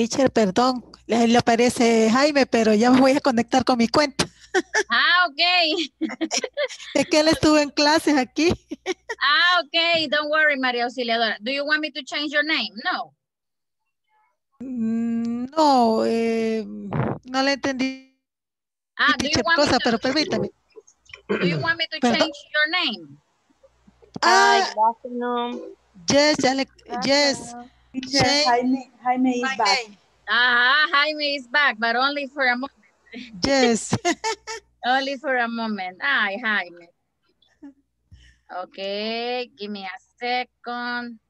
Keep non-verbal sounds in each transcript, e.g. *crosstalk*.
Teacher, perdón, le, le aparece Jaime, pero ya me voy a conectar con mi cuenta. Ah, ok. *laughs* Es que él estuvo en clases aquí. Ah, ok. Don't worry, María Auxiliadora. Do you want me to change your name? No. Mm, No, eh, no le entendí. Ah, do you me cosa, to, pero permítame. do you want me to Perdón. change your name? Ah, good afternoon. yes, ya le, yes. Teacher, Shane. Jaime, Jaime is my back. name. Ah, Jaime is back, but only for a moment. Yes. *laughs* *laughs* Only for a moment. Hi, Jaime. Okay, give me a second.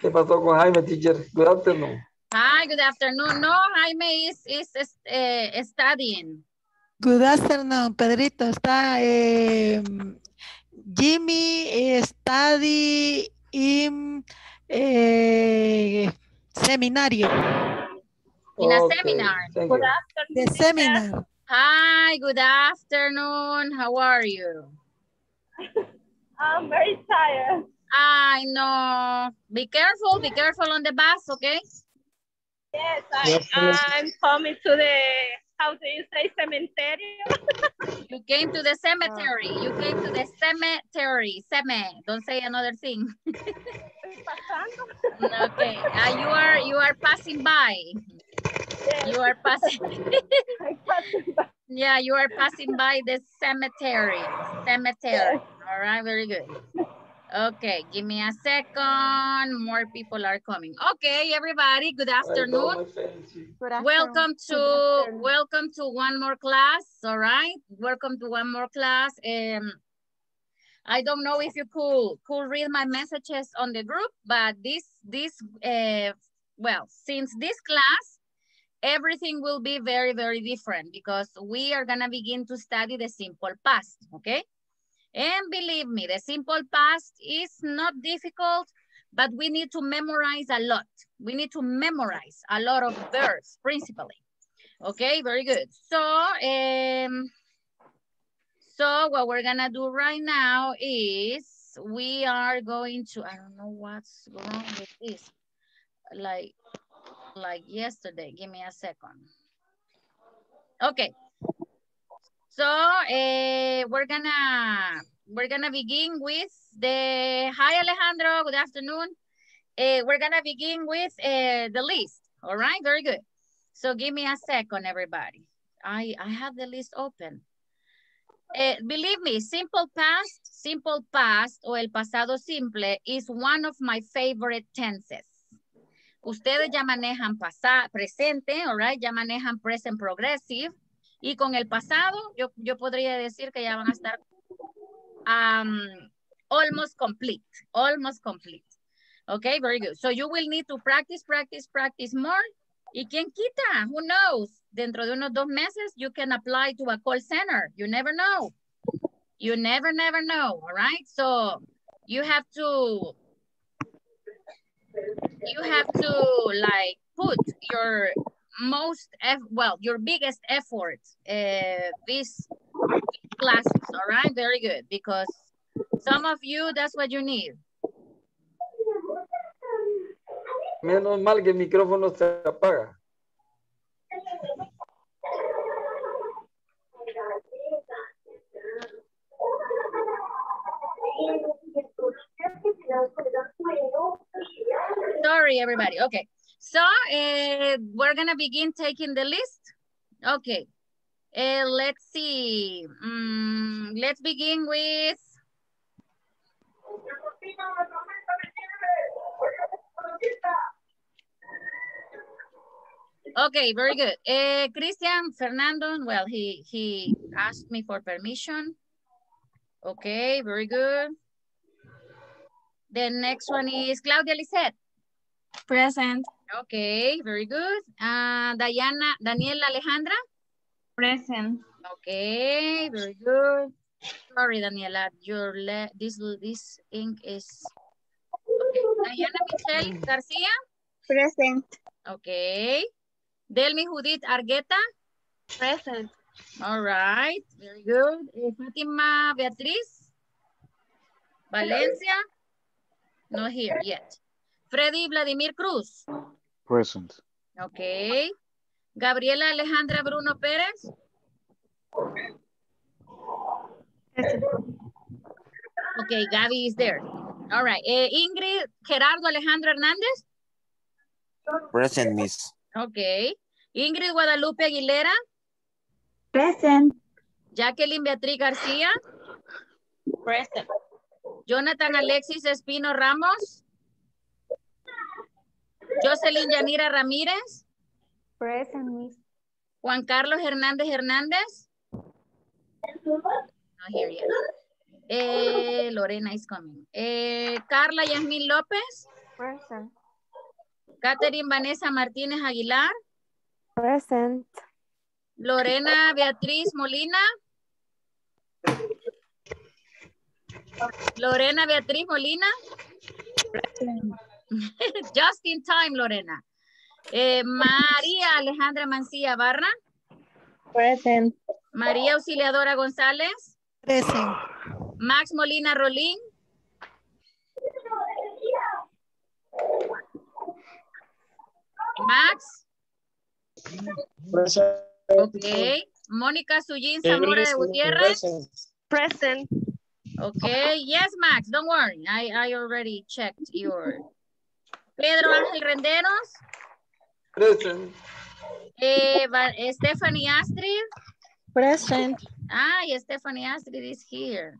¿Qué pasó con Jaime, teacher? Good afternoon. Hi, good afternoon. No, Jaime is, is eh, studying. Good afternoon, Pedrito. Está eh, Jimmy eh, study in eh, seminario. In a Okay, seminar. Good afternoon. The seminar. Hi, good afternoon. How are you? I'm very tired. I know. Be careful, be careful on the bus, okay? Yes, Yes, I, please. I'm coming to the, how do you say, cementerio? *laughs* You came to the cemetery. You came to the cemetery. Seme. Don't say another thing. *laughs* Okay. Uh, you are you are passing by. Yes, You are passing. *laughs* Passing by. yeah, you are passing by the cemetery. Cemetery. All right, very good. Okay, give me a second. More people are coming. Okay, everybody. Good I saw afternoon. Welcome to afternoon. welcome to one more class. All right, welcome to one more class. Um, I don't know if you could could read my messages on the group, but this this uh, well since this class, everything will be very very different because we are gonna begin to study the simple past. Okay, and believe me, the simple past is not difficult, but we need to memorize a lot. We need to memorize a lot of verbs principally. Okay, very good. So, um, so what we're gonna do right now is we are going to, I don't know what's wrong with this. Like, like yesterday, give me a second. Okay. So, uh, we're gonna, we're gonna begin with the, hi Alejandro, good afternoon. Uh, we're gonna begin with uh, the list. All right, very good. So give me a second, everybody. I, I have the list open. Believe me, simple past, simple past o el pasado simple is one of my favorite tenses. Ustedes ya manejan pasado, presente, all right, ya manejan present progressive. Y con el pasado, yo, yo podría decir que ya van a estar um, almost complete, almost complete. Okay, very good. So you will need to practice, practice, practice more. ¿Y quién quita? Who knows? Dentro de unos dos meses, you can apply to a call center. You never know. You never, never know, all right? So you have to, you have to like put your most, well, your biggest effort uh, these classes, all right? Very good, because some of you, that's what you need. Menos mal que el micrófono se apaga. Sorry, everybody. Okay. So uh, we're to begin taking the list. Okay. Uh, let's see. Mm, let's begin with. Okay, very good. Uh, Christian Fernando, well, he, he asked me for permission. Okay, very good. The next one is Claudia Lisette. Present. Okay, very good. Uh, Diana, Daniela Alejandra. Present. Okay, very good. Sorry, Daniela, your le this this ink is. Okay. Diana Michelle Garcia. Present. Okay. Delmi Judith Argueta. Present. All right, very good. Eh, Fatima Beatriz. Valencia. Not here yet. Freddy Vladimir Cruz. Present. Ok. Gabriela Alejandra Bruno Pérez. Ok, Gaby is there. All right. Eh, Ingrid Gerardo Alejandro Hernández. Present, Miss. Ok. Ingrid Guadalupe Aguilera. Present. Jacqueline Beatriz García. Present. Jonathan Alexis Espino Ramos. Jocelyn Yanira Ramírez. Present, Miss. Juan Carlos Hernández Hernández. Not here yet. Eh, Lorena is coming. Eh, Carla Yasmín López. Present. Catherine Vanessa Martínez Aguilar. Present. Lorena Beatriz Molina. Lorena Beatriz Molina. *laughs* Just in time, Lorena. Eh, María Alejandra Mancilla Barra. Present. María Auxiliadora González. Present. Max Molina Rolín. Max. Ok. Mónica Suyín Zamora de Gutiérrez. Present. Okay, yes, Max, don't worry. I, I already checked your. Pedro Ángel Renderos, Present. eh, Stephanie Astrid. Present. Ah, yes, Stephanie Astrid is here.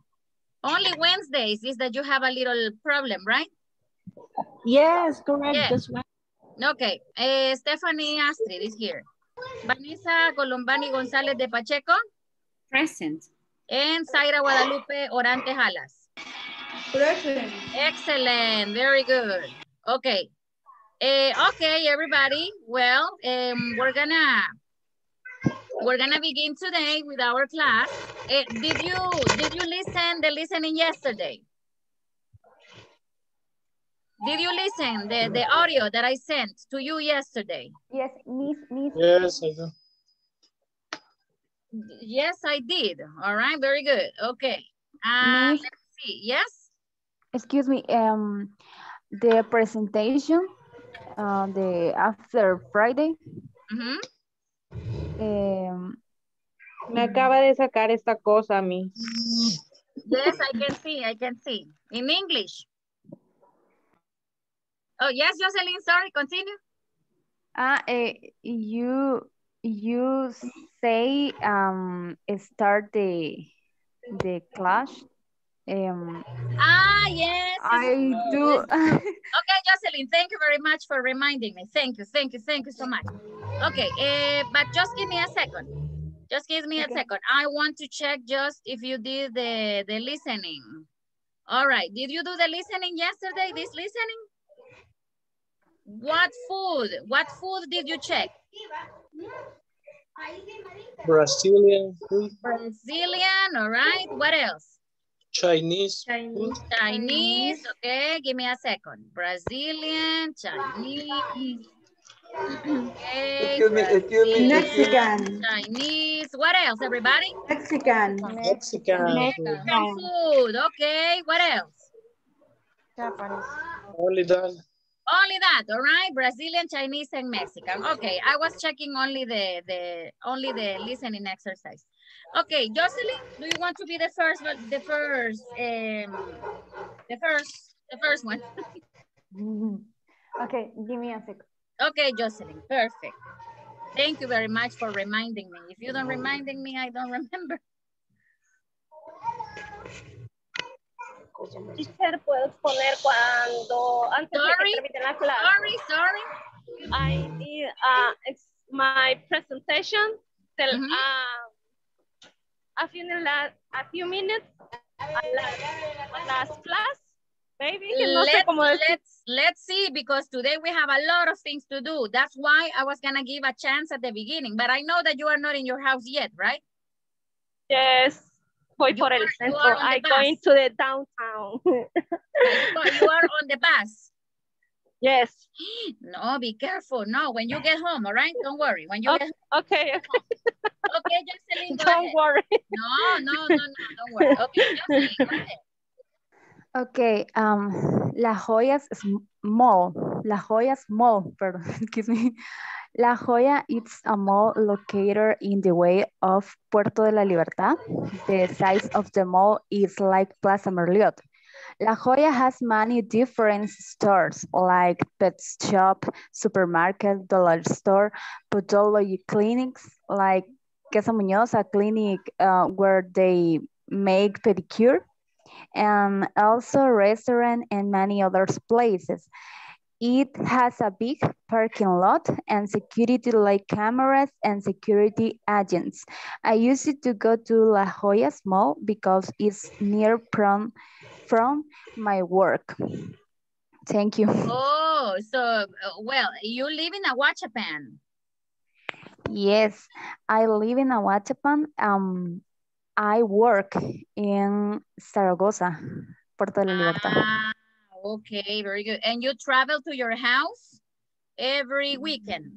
Only Wednesdays is that you have a little problem, right? Yes, correct. Yeah. Okay, eh, Stephanie Astrid is here. Vanessa Colombani González de Pacheco Present. and Zaira Guadalupe Orantes Alas. Present. Excellent, very good. Okay. Eh, okay, everybody. Well, um, we're gonna we're gonna begin today with our class. Eh, did you did you listen the listening yesterday? Did you listen the the audio that I sent to you yesterday? Yes, Miss, Miss. Yes, I do. Yes, I did. All right, very good. Okay. Uh, Miss- let's see. Yes. Excuse me, um, the presentation, uh, the after Friday, um, Me acaba de sacar esta cosa a mí. Yes, I can see, I can see. In English. Oh, yes, Jocelyn, sorry, continue. ah, eh, you, you say, um, start the, the class, um, Ah, yes. yes, I yes. do, *laughs* Okay, Jocelyn, thank you very much for reminding me. Thank you, thank you, thank you so much. Okay, uh, but just give me a second. Just give me a second. I want to check just if you did the, the listening. All right, did you do the listening yesterday, this listening? What food, what food did you check? Brazilian food, Brazilian, all right, what else? Chinese food, Chinese, okay, give me a second. Brazilian, Chinese. Okay, Excuse me, excuse me. Mexican. Chinese, what else, everybody? Mexican. Mexican food, Mexican food, okay, what else? only that. Only that, all right? Brazilian, Chinese, and Mexican. Okay, I was checking only the, the, only the listening exercise. Okay, Jocelyn, do you want to be the first, the first, um, the first, the first one? *laughs* okay, give me a second. Okay, Jocelyn, perfect. Thank you very much for reminding me. If you don't reminding me, I don't *laughs* remember. Teacher, puedes poner cuando, antes de Sorry, que termine la clase. Sorry, sorry. I need, uh, it's my presentation till, Mhm. uh, a few, a few minutes, a la- last class, maybe, no Let's, let's, let's see, because today we have a lot of things to do. That's why I was gonna give a chance at the beginning, but I know that you are not in your house yet, right? Yes, voy You por el are- centro. are on the I'm going to the downtown. *laughs* You are on the bus. Yes. *gasps* No, be careful. No, when you get home, all right? Don't worry. When you Okay, get *laughs* okay, okay, Jocelyn, go don't ahead. worry. No, no, no, no, don't worry. *laughs* Okay, Jocelyn, go ahead. Okay, um, las joyas sm- Mall, La Jolla's Mall, *laughs* perdón, excuse me. La Jolla it's a mall located in the way of Puerto de la Libertad. The size of the mall is like Plaza Merliot. La Jolla has many different stores like pet shop, supermarket, dollar store, podology clinics like Queso Muñoz, a clinic uh, where they make pedicure, and also restaurant and many other places. It has a big parking lot and security like cameras and security agents. I used it to go to La Jolla Mall because it's near from, from my work. Thank you. Oh, so, uh, well, you live in Ahuachapan. Yes, I live in Ahuachapan. Um, I work in Zaragoza, Puerto de la Libertad. Ah, okay, very good. And you travel to your house every weekend?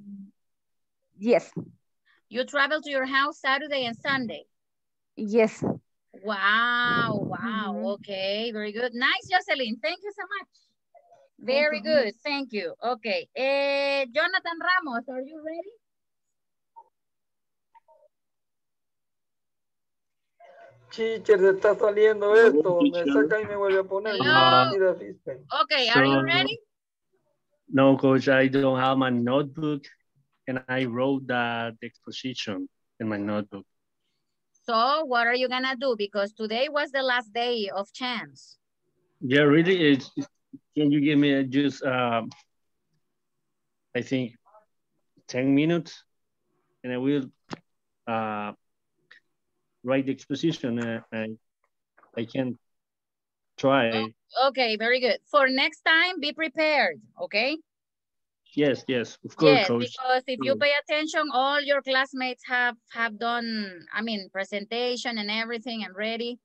Yes, You travel to your house Saturday and Sunday? yes. Wow, wow, Mhm. okay, very good. Nice, Jocelyn, thank you so much. Very you. good, thank you. Okay, eh, Jonathan Ramos, are you ready? Teacher, se está saliendo esto. Me saca y me vuelve a poner. Hello. Mira. Okay, are you ready? No, coach, I don't have my notebook and I wrote the, the exposition in my notebook. So what are you gonna do? Because today was the last day of chance. Yeah, really, it's, can you give me just, um, I think, 10 minutes and I will uh, write the exposition. Uh, I, I can try. Okay, very good. For next time, be prepared, okay? Yes, yes, of course, Yes, coach. because if you pay attention, all your classmates have have done, I mean, presentation and everything and ready.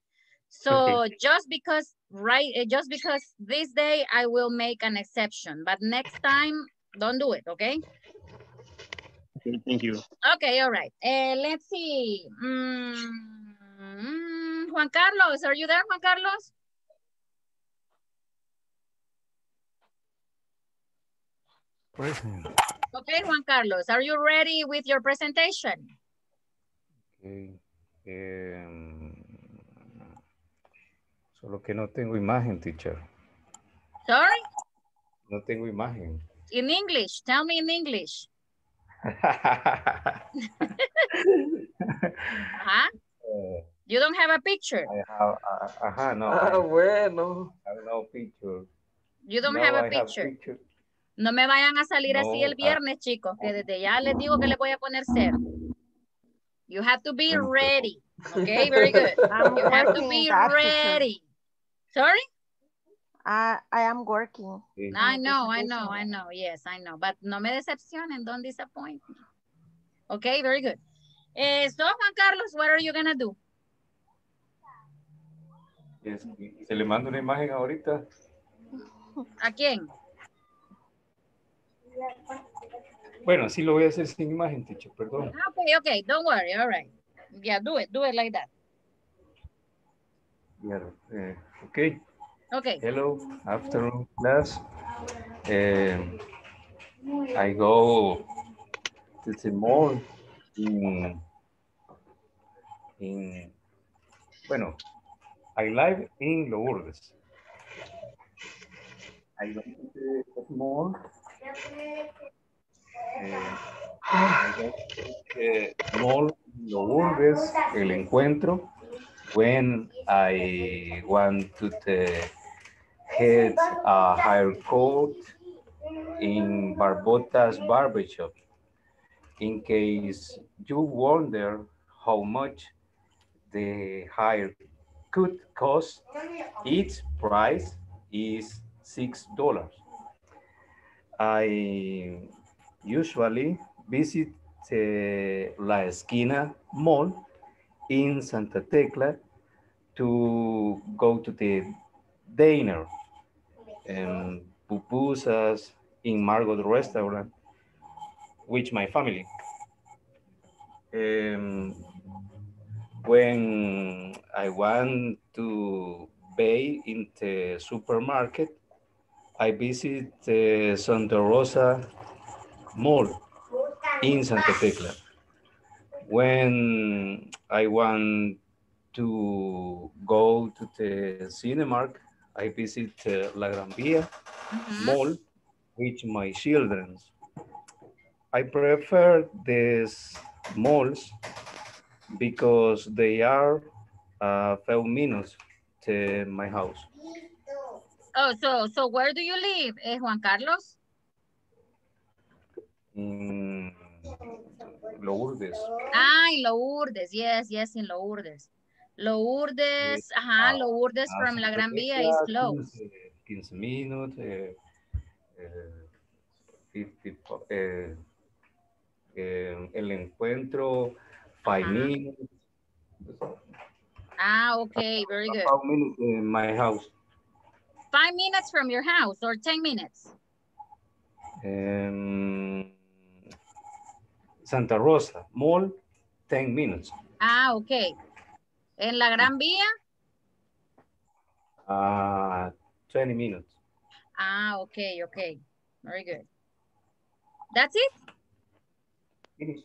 So just because, right, eh, just because this day I will make an exception, but next time, don't do it, okay? Okay, thank you. Okay, all right. Uh, let's see. Mm, mm, Juan Carlos, are you there, Juan Carlos? Present. Okay, Juan Carlos, are you ready with your presentation? Ok. Em, solo que no tengo imagen, teacher. Sorry? No tengo imagen. In English, tell me in English. *laughs* Uh-huh. Eh, You don't have a picture. I have, uh, ajá, no. Ah, I bueno. have no picture. You don't No, have a I have picture. No me vayan a salir así el ah. viernes, chicos, que desde ya les digo que les voy a poner cero. You have to be ready. Okay, very good. *laughs* I'm You have to be ready. Sorry? I, I am working. I know, I know, I know. Yes, I know. But no me decepcionen, don't disappoint me. Okay, very good. Eh, so, Juan Carlos, what are you gonna do? Yes, y- Se le manda una imagen ahorita. ¿A quién? Bueno, así lo voy a hacer sin imagen, teacher, perdón. Okay, okay, don't worry, all right. Yeah, do it, do it like that. Yeah, eh, okay. Okay. Hello, afternoon class. Um, I go to the mall in, in, bueno, I live in Lourdes. I go to the mall. Eh, in el encuentro, when I want to get a haircut in Barbota's barbershop. In case you wonder how much the haircut costs, its price is six dollars. I usually visit the La Esquina Mall in Santa Tecla to go to the dinner and pupusas in Margot restaurant with my family. Um, when I want to buy in the supermarket, I visit uh, Santa Rosa Mall in Santa Tecla. When I want to go to the Cinemark, I visit uh, La Gran Via Mall with my children. I prefer these malls because they are a few minutes to my house. Oh, so so where do you live, eh, Juan Carlos? In Lourdes. Ah, in Lourdes. Yes, yes, in Lourdes. Lourdes, ajá, Lourdes Ah, from La Gran Vía is close. 15, 15 minutos. eh, eh, 50, eh, eh, el encuentro, 5 minutes. Ah, okay, very good. Five minutes in my house. Five minutes from your house or 10 minutes? Um, Santa Rosa Mall, 10 minutes. Ah, okay. En La Gran Vía? Uh, 20 minutes. Ah, okay, okay. Very good. That's it? Finish.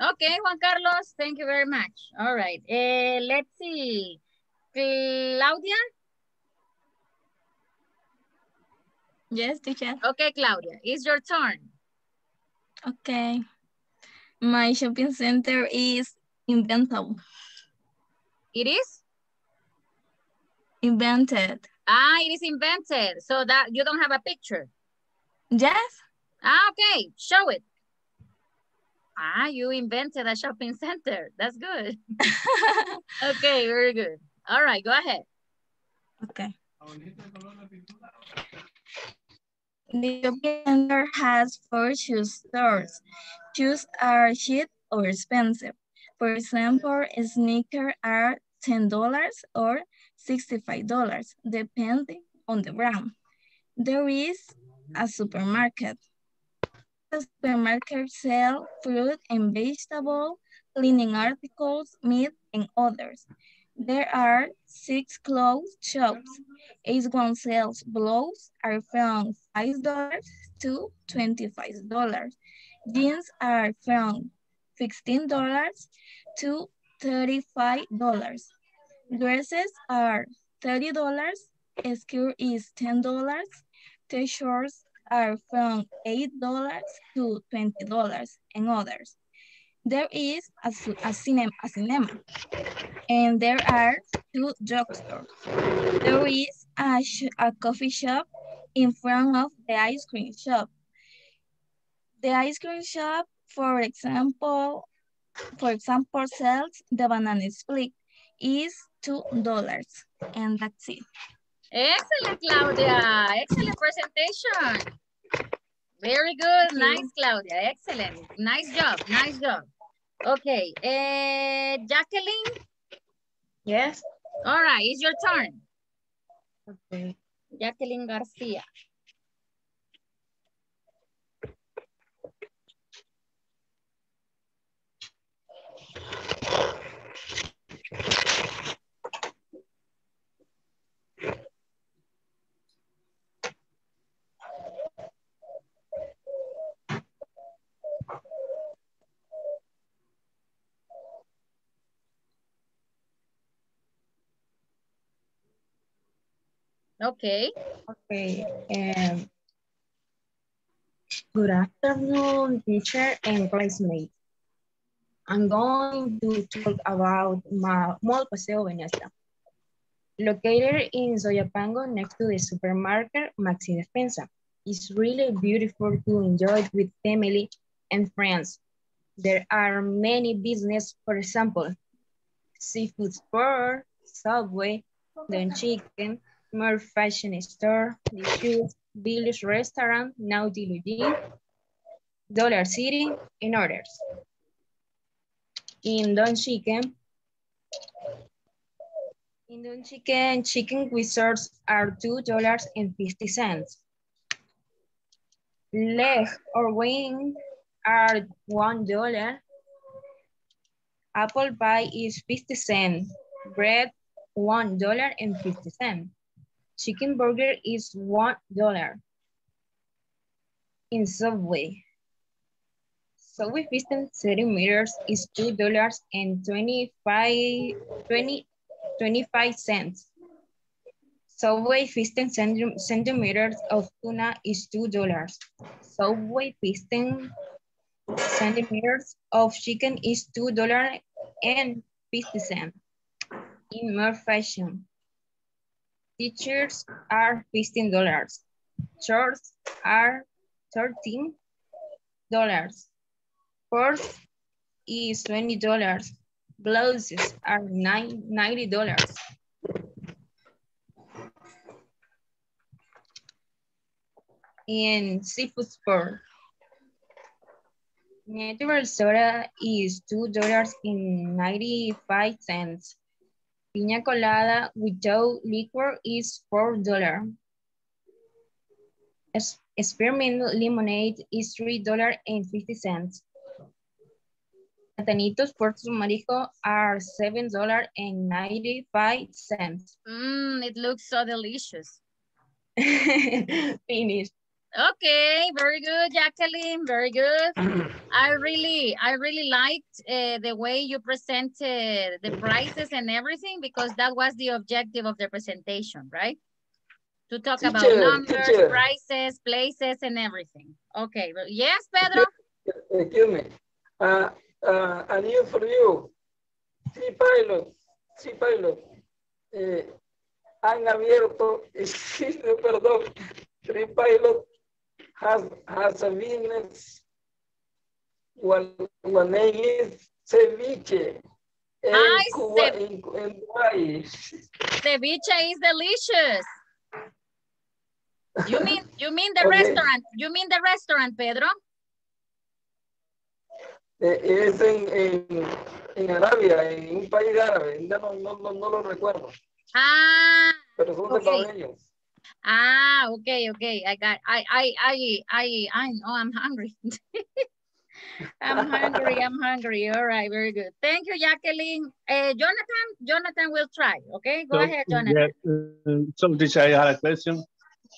Okay, Juan Carlos, thank you very much. All right, eh, let's see. Claudia? Yes, teacher. Okay, Claudia, it's your turn. Okay. My shopping center is invented. It is? Invented. Ah, it is invented. So that you don't have a picture. Yes. Ah, okay, show it. Ah, you invented a shopping center. That's good. *laughs* okay, very good. All right, go ahead. Okay. The center has four shoe stores. Shoes are cheap or expensive. For example, sneakers are $10 or $65, depending on the brand. There is a supermarket. The supermarket sell fruit and vegetable, cleaning articles, meat, and others. There are six clothes shops. Each one sells blows are from $5 to $25. Jeans are from $15 to $35. Dresses are $30. Skirt is $10. T-shirts are from $8 to $20 and others. There is a, a, cinema, a cinema and there are two drugstores. There is a, a coffee shop in front of the ice cream shop. The ice cream shop, for example, for example, sells the banana split is two dollars, and that's it. Excellent, Claudia. Excellent presentation. Very good. Nice, Claudia. Excellent. Nice job. Nice job. Okay. Uh, Jacqueline? Yes. All right. It's your turn. Okay. Jacqueline Garcia. Okay. Okay. Um, good afternoon, teacher and classmates. I'm going to talk about Ma Mall Paseo Venecia. Located in Soyapango next to the supermarket Maxi Despensa. It's really beautiful to enjoy with family and friends. There are many business, for example, seafood store, Subway, Don Chicken, more fashion store, the shoes, Village Restaurant, now Diluji, Dollar City, and others. In Don Chicken, in Don Chicken, chicken wizards are $2.50. Leg or wing are $1. Apple pie is 50 cents. Bread, $1.50. chicken burger is one dollar. In Subway, Subway distance 30 meters is two dollars and 25, 20, 25 cents. Subway 15 centimeters of tuna is two dollars. Subway 15 centimeters of chicken is two dollars and fifty cents. In more fashion, Teachers are $15. Shorts are $13. Purse is $20. Blouses are nine ninety dollars. In seafood store, natural soda is $2.95 Piña colada without liquor is four dollars. Spearmint lemonade is three dollars and fifty cents. Platanitos Puerto Marico are seven dollars and ninety-five cents. Mmm, it looks so delicious. *laughs* Finished. Okay, very good, Jacqueline, very good. *clears throat* I really, I really liked uh, the way you presented the prices and everything because that was the objective of the presentation, right? To talk Teacher, about numbers, teacher. prices, places, and everything. Okay, yes, Pedro? Excuse me. Uh, uh, a new for you. Three pilots, three pilots eh, han abierto, *laughs* perdón, three pilots has, has a. One, one name is Ceviche. En Ay, Cuba, ce-. Ceviche is delicious. You mean, you mean the *laughs* Okay. restaurant? You mean the restaurant, Pedro? Eh, es en, en, en Arabia, en un país árabe. No, no, no, no lo recuerdo, Ah, pero son Okay. salvadoreños. Ah, okay, okay. I got, I, I, I, I, I know I'm hungry. *laughs* I'm hungry, *laughs* I'm hungry. All right, very good. Thank you, Jacqueline. Uh, Jonathan, Jonathan will try, okay? Go So, ahead, Jonathan. Yeah, uh, so teacher, I had a question.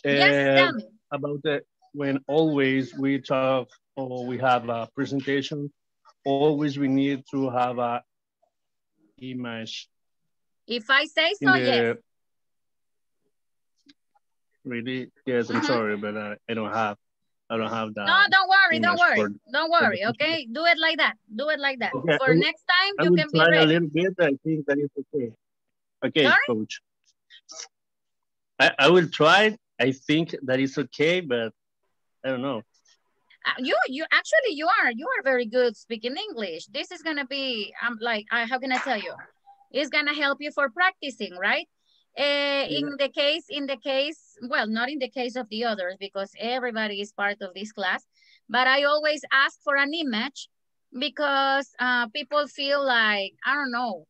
Yes, tell Uh, me. about the when always we talk or we have a presentation, always we need to have a image If I say so, the yes. Really yes i'm Mhm. sorry but I, I don't have i don't have that No, don't worry, don't worry. for- Don't worry, okay? Do it like that. Do it like that. Okay, For will- next time, I you will can be try a little bit. I think that is okay. Okay, Sorry? coach. I, I will try. I think that is okay, but I don't know. Uh, you you actually you are you are very good speaking english this is gonna be i'm like uh, how can i tell you it's gonna help you for practicing right uh, in the case in the case well not in the case of the others because everybody is part of this class but i always ask for an image because uh, people feel like i don't know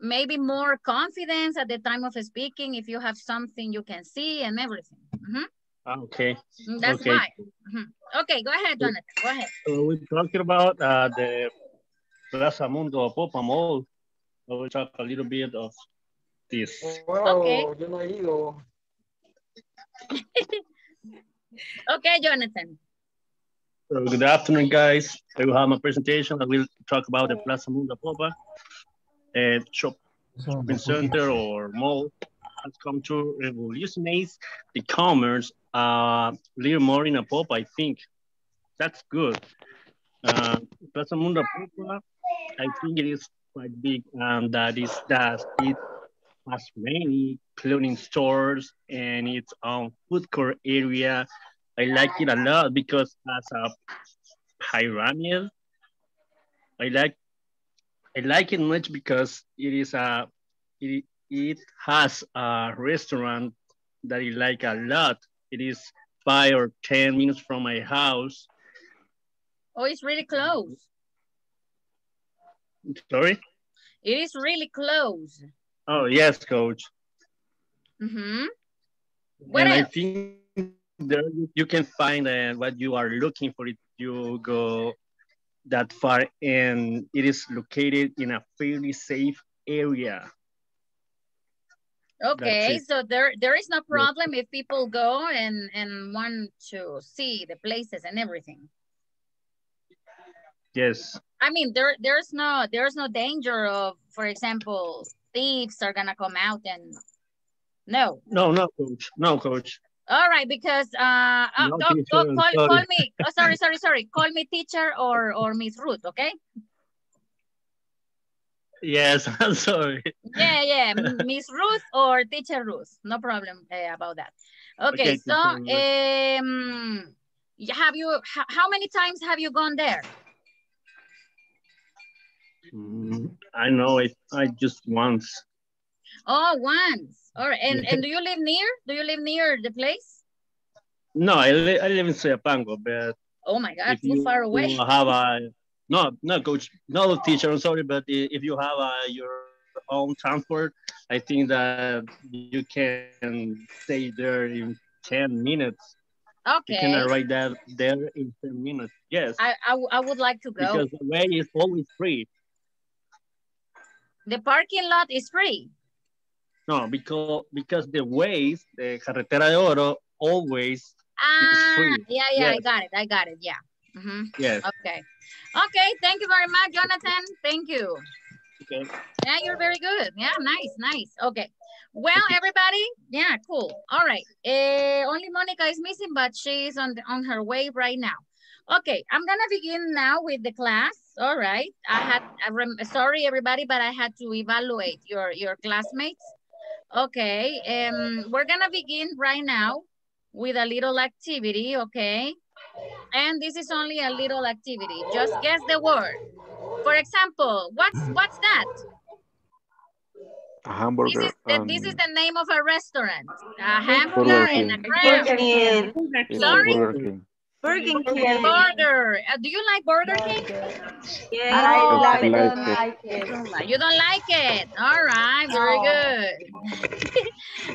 maybe more confidence at the time of speaking if you have something you can see and everything Mhm. Ah, Okay. that's okay. why Mhm. okay go ahead jonathan go ahead So we're talking about uh, the Plaza Mundo Apopa Mall. Will talk a little bit of this. Wow, Okay. yo no he ido. *laughs* Okay, Jonathan. So good afternoon, guys. I will have my presentation. I will talk about the Plaza Mundo Apopa uh, shop, shopping center or mall has come to revolutionize the commerce uh, a little more in Apopa, I think. That's good. Uh, Plaza Mundo Apopa, I think it is quite big and that is that it has many clothing stores and its own food court area. I like it a lot because as a pyramid, I like I like it much because it is a it, it has a restaurant that I like a lot. It is five or ten minutes from my house. Oh, it's really close. Sorry? It is really close. Oh yes, coach. Mm-hmm. What and I think there you- you can find uh, what you are looking for if you go that far and it is located in a fairly safe area. Okay, so there there is no problem if people go and and want to see the places and everything. Yes. I mean, there there's no there's no danger of, for example, thieves are gonna come out and no. No, no, coach. No, coach. All right, because uh, uh No, go, teacher, go, call, sorry. call me. Oh, sorry, sorry, sorry. Call me teacher or or Miss Ruth, okay? Yes, *laughs* I'm sorry. Yeah, yeah, Miss Ruth or teacher Ruth. No problem uh, about that. Okay, Okay, so um, have you? How, many times have you gone there? Mm, I know it. I just once. Oh, once. All right, and and do *laughs* you live near? Do you live near the place? No, I, li I live in Soyapango, but Oh my God, too far away. have a no, no, coach, no teacher. I'm sorry, but if you have a, your own transport, I think that you can stay there in ten minutes. Okay. You can arrive there there in ten minutes. Yes, I I would like to go. because the way is always free. The parking lot is free. No, because because the ways, the carretera de oro, always Ah, yeah, yeah, I got it. I got it. Yeah. hmm yes. Okay. Okay. Thank you very much, Jonathan. Thank you. Okay. Yeah, you're very good. Yeah, nice, nice. Okay. Well, everybody, yeah, cool. All right. Uh, only Monica is missing, but she's on the, on her way right now. Okay, I'm gonna begin now with the class. All right. I had, I rem sorry everybody, but I had to evaluate your your classmates. Okay. Um, we're gonna begin right now with a little activity. Okay. And this is only a little activity. Just guess the word. For example, what's what's that? A hamburger. This is the, and this is the name of a restaurant. A hamburger Burger and a King. crab. Sorry? Burger King. Burger King. Burger. Uh, do you like Burger King? Yes. Oh, I I don't like like it. You don't like it. All right, very No. good.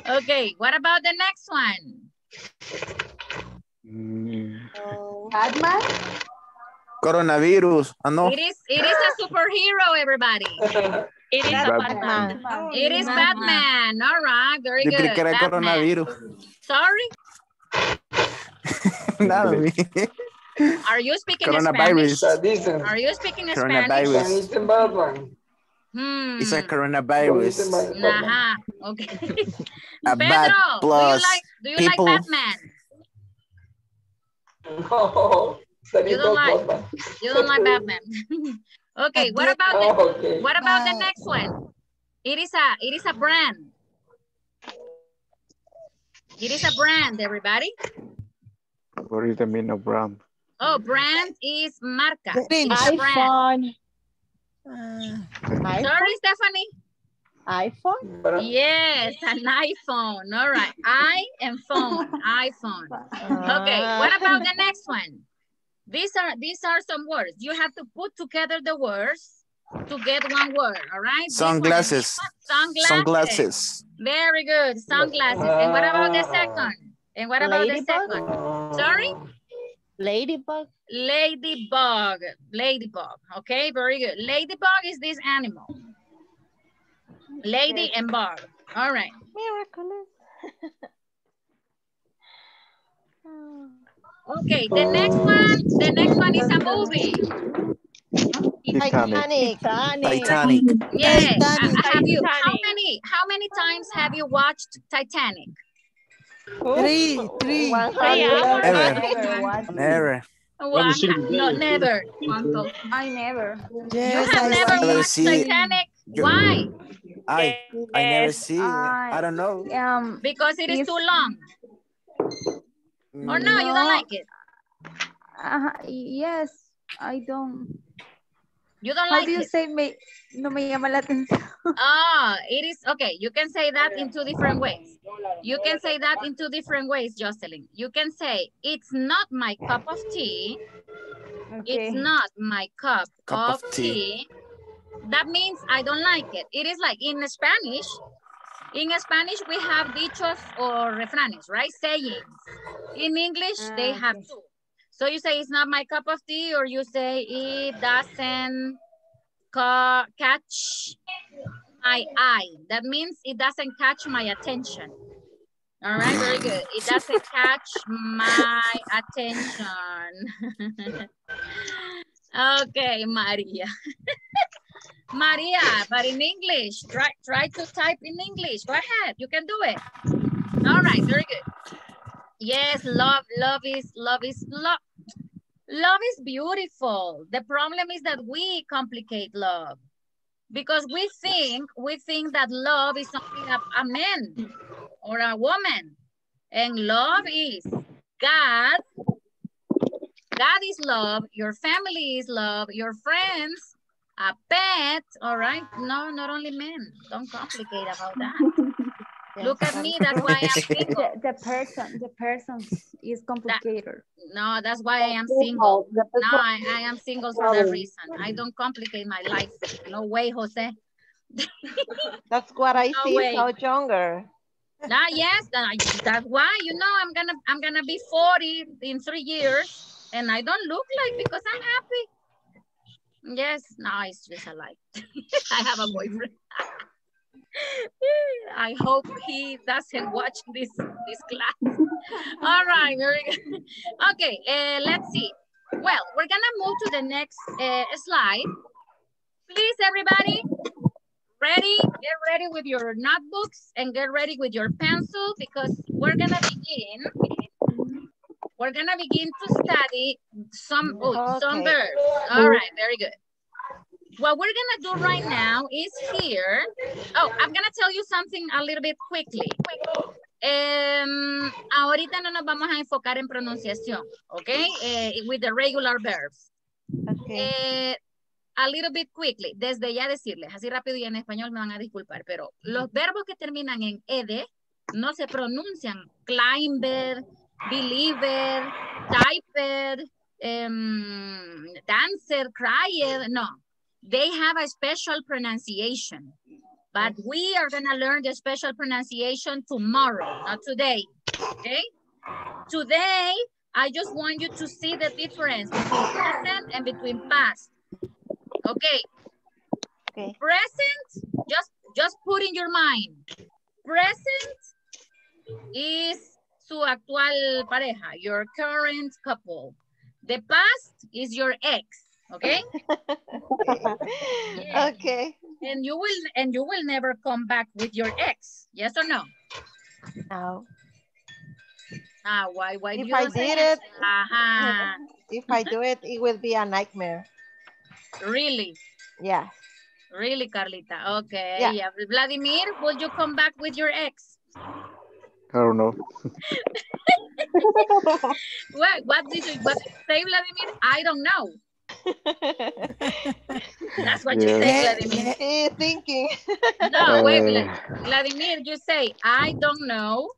*laughs* okay, what about the next one? Mm, Batman? Coronavirus. Ah, no. It is it is a superhero, everybody. *laughs* It is Bad- Batman. It is Batman. All right, very Yo creí good. que era Batman. coronavirus. Sorry, *laughs* Nada, mi. are you speaking Coronavirus. Spanish? Are you speaking Spanish? Coronavirus. Batman. Hmm. It's a coronavirus. Ajá, okay. *laughs* A bat Pedro, do you plus like do you people. *laughs* like Batman? No. You don't like you don't like Batman. okay, what about the Oh, okay. what about the next one? It is a it is a brand. It is a brand, everybody. What is the meaning of brand? Oh, brand is marca. Grinch. It's a brand. Ah, Sorry, Stephanie. iPhone? Yes, an iPhone. All right. I and phone. iPhone. Okay. What about the next one? These are these are some words. You have to put together the words to get one word. All right. This one, Sunglasses. Sunglasses. Sunglasses. Very good. Sunglasses. And what about the second? And what about the Ladybug? second? Sorry? Ladybug? Ladybug. Ladybug. Okay, very good. Ladybug is this animal. Lady and bug. All right. Miraculous. *laughs* Okay, the next one, the next one is a movie. Titanic. Titanic. Yeah. Titanic. uh, have you how many how many times have you watched Titanic? Three, three. Ever. Never. One, single no, never. I never. You Yes, have I never Never watched see. Titanic. Yo- Why? I I never see it. I don't know. Um, Because it is If- too long. Or no, you don't like it. uh, yes, I don't. You don't How like do you it. say me, no me llama la atención? *laughs* Ah, it is okay. You can say that in two different ways. You can say that in two different ways, Jocelyn. You can say it's not my cup of tea. Okay. It's not my cup, Cup of, of tea. tea. That means I don't like it. It is like in Spanish. In Spanish, we have dichos or refranes, right? Sayings. In English, they Ah, have two. So you say it's not my cup of tea, or you say it doesn't ca catch my eye. That means it doesn't catch my attention. All right, very good. It doesn't catch my attention. *laughs* okay, Maria. *laughs* Maria, but in English, try, try to type in English. Go ahead, you can do it. All right, very good. Yes, love, love is, love is, love. Love is beautiful. The problem is that we complicate love because we think, we think that love is something a, a man or a woman. And love is God. God is love. Your family is love. Your friends, a pet. All right. No, not only men. Don't complicate about that. Look at me. That's why I'm *laughs* single. The, the person, the person is complicated. No, that's why I am single. No, I, I am single for that reason. I don't complicate my life. No way, Jose. That's what I *laughs* No see way. so younger. Ah, yes, that, that's why, you know, I'm gonna, I'm gonna be 40 in three years and I don't look like because I'm happy. Yes, no, it's just a lie. *laughs* I have a boyfriend. I hope he doesn't watch this, this class. *laughs* All right, very good. *laughs* Okay, uh, let's see. Well, we're gonna move to the next uh, slide. Please, everybody, ready? Get ready with your notebooks and get ready with your pencil because we're gonna begin. We're gonna begin to study some oh, some verbs. All right, very good. What we're gonna do right now is here. Oh, I'm gonna tell you something a little bit quickly. Em, ahorita no nos vamos a enfocar en pronunciación, ¿ok? Eh, with the regular verbs. Eh, a little bit quickly, desde ya decirles, así rápido y en español me van a disculpar, pero los verbos que terminan en ed no se pronuncian climber, believer, typer, em, dancer, crier, no. They have a special pronunciation, but we are gonna learn the special pronunciation tomorrow, not today, okay? Today, I just want you to see the difference between present and between past. Okay. okay. Present, just, just put in your mind. Present is su actual pareja, your current couple. The past is your ex, okay? *laughs* Yeah. Okay. And you will and you will never come back with your ex. Yes or no? No. Ah, why why If you I don't did it, Aha. *laughs* if I do it, it will be a nightmare. Really? Yeah. Really, Carlita. Okay. Yeah. Yeah. Vladimir, will you come back with your ex? I don't know. *laughs* What what did you what did you say, Vladimir? I don't know. *laughs* That's what you Yeah. say, Vladimir. He's thinking. No, wait, Uh, Vla- Vladimir, you say, I don't know.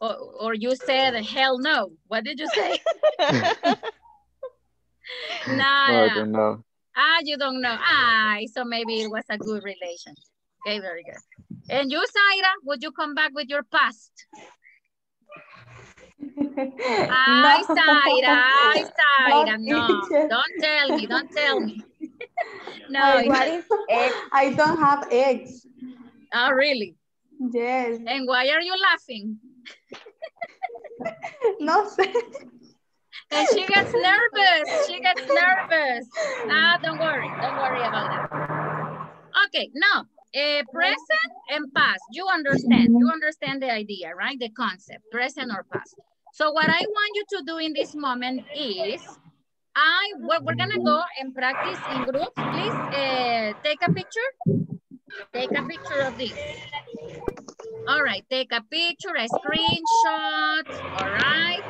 Or, or you said, hell no. What did you say? *laughs* no, No, I don't know. Ah, you don't know. Ah, so maybe it was a good relation. Okay, very good. And you, Zaira, would you come back with your past? Ay, No. Zaira, ay, Zaira, No, no. Don't tell me, don't tell me. *laughs* no. Is egg? I don't have eggs. Oh, really? Yes. And why are you laughing? *laughs* No sé. And she gets nervous. She gets nervous. Ah, don't worry. Don't worry about that. Okay, now, eh, present and past. You understand. You understand the idea, right? The concept, present or past. So what I want you to do in this moment is, I, we're, gonna go and practice in groups. Please eh, take a picture. Take a picture of this. All right, take a picture, a screenshot, all right?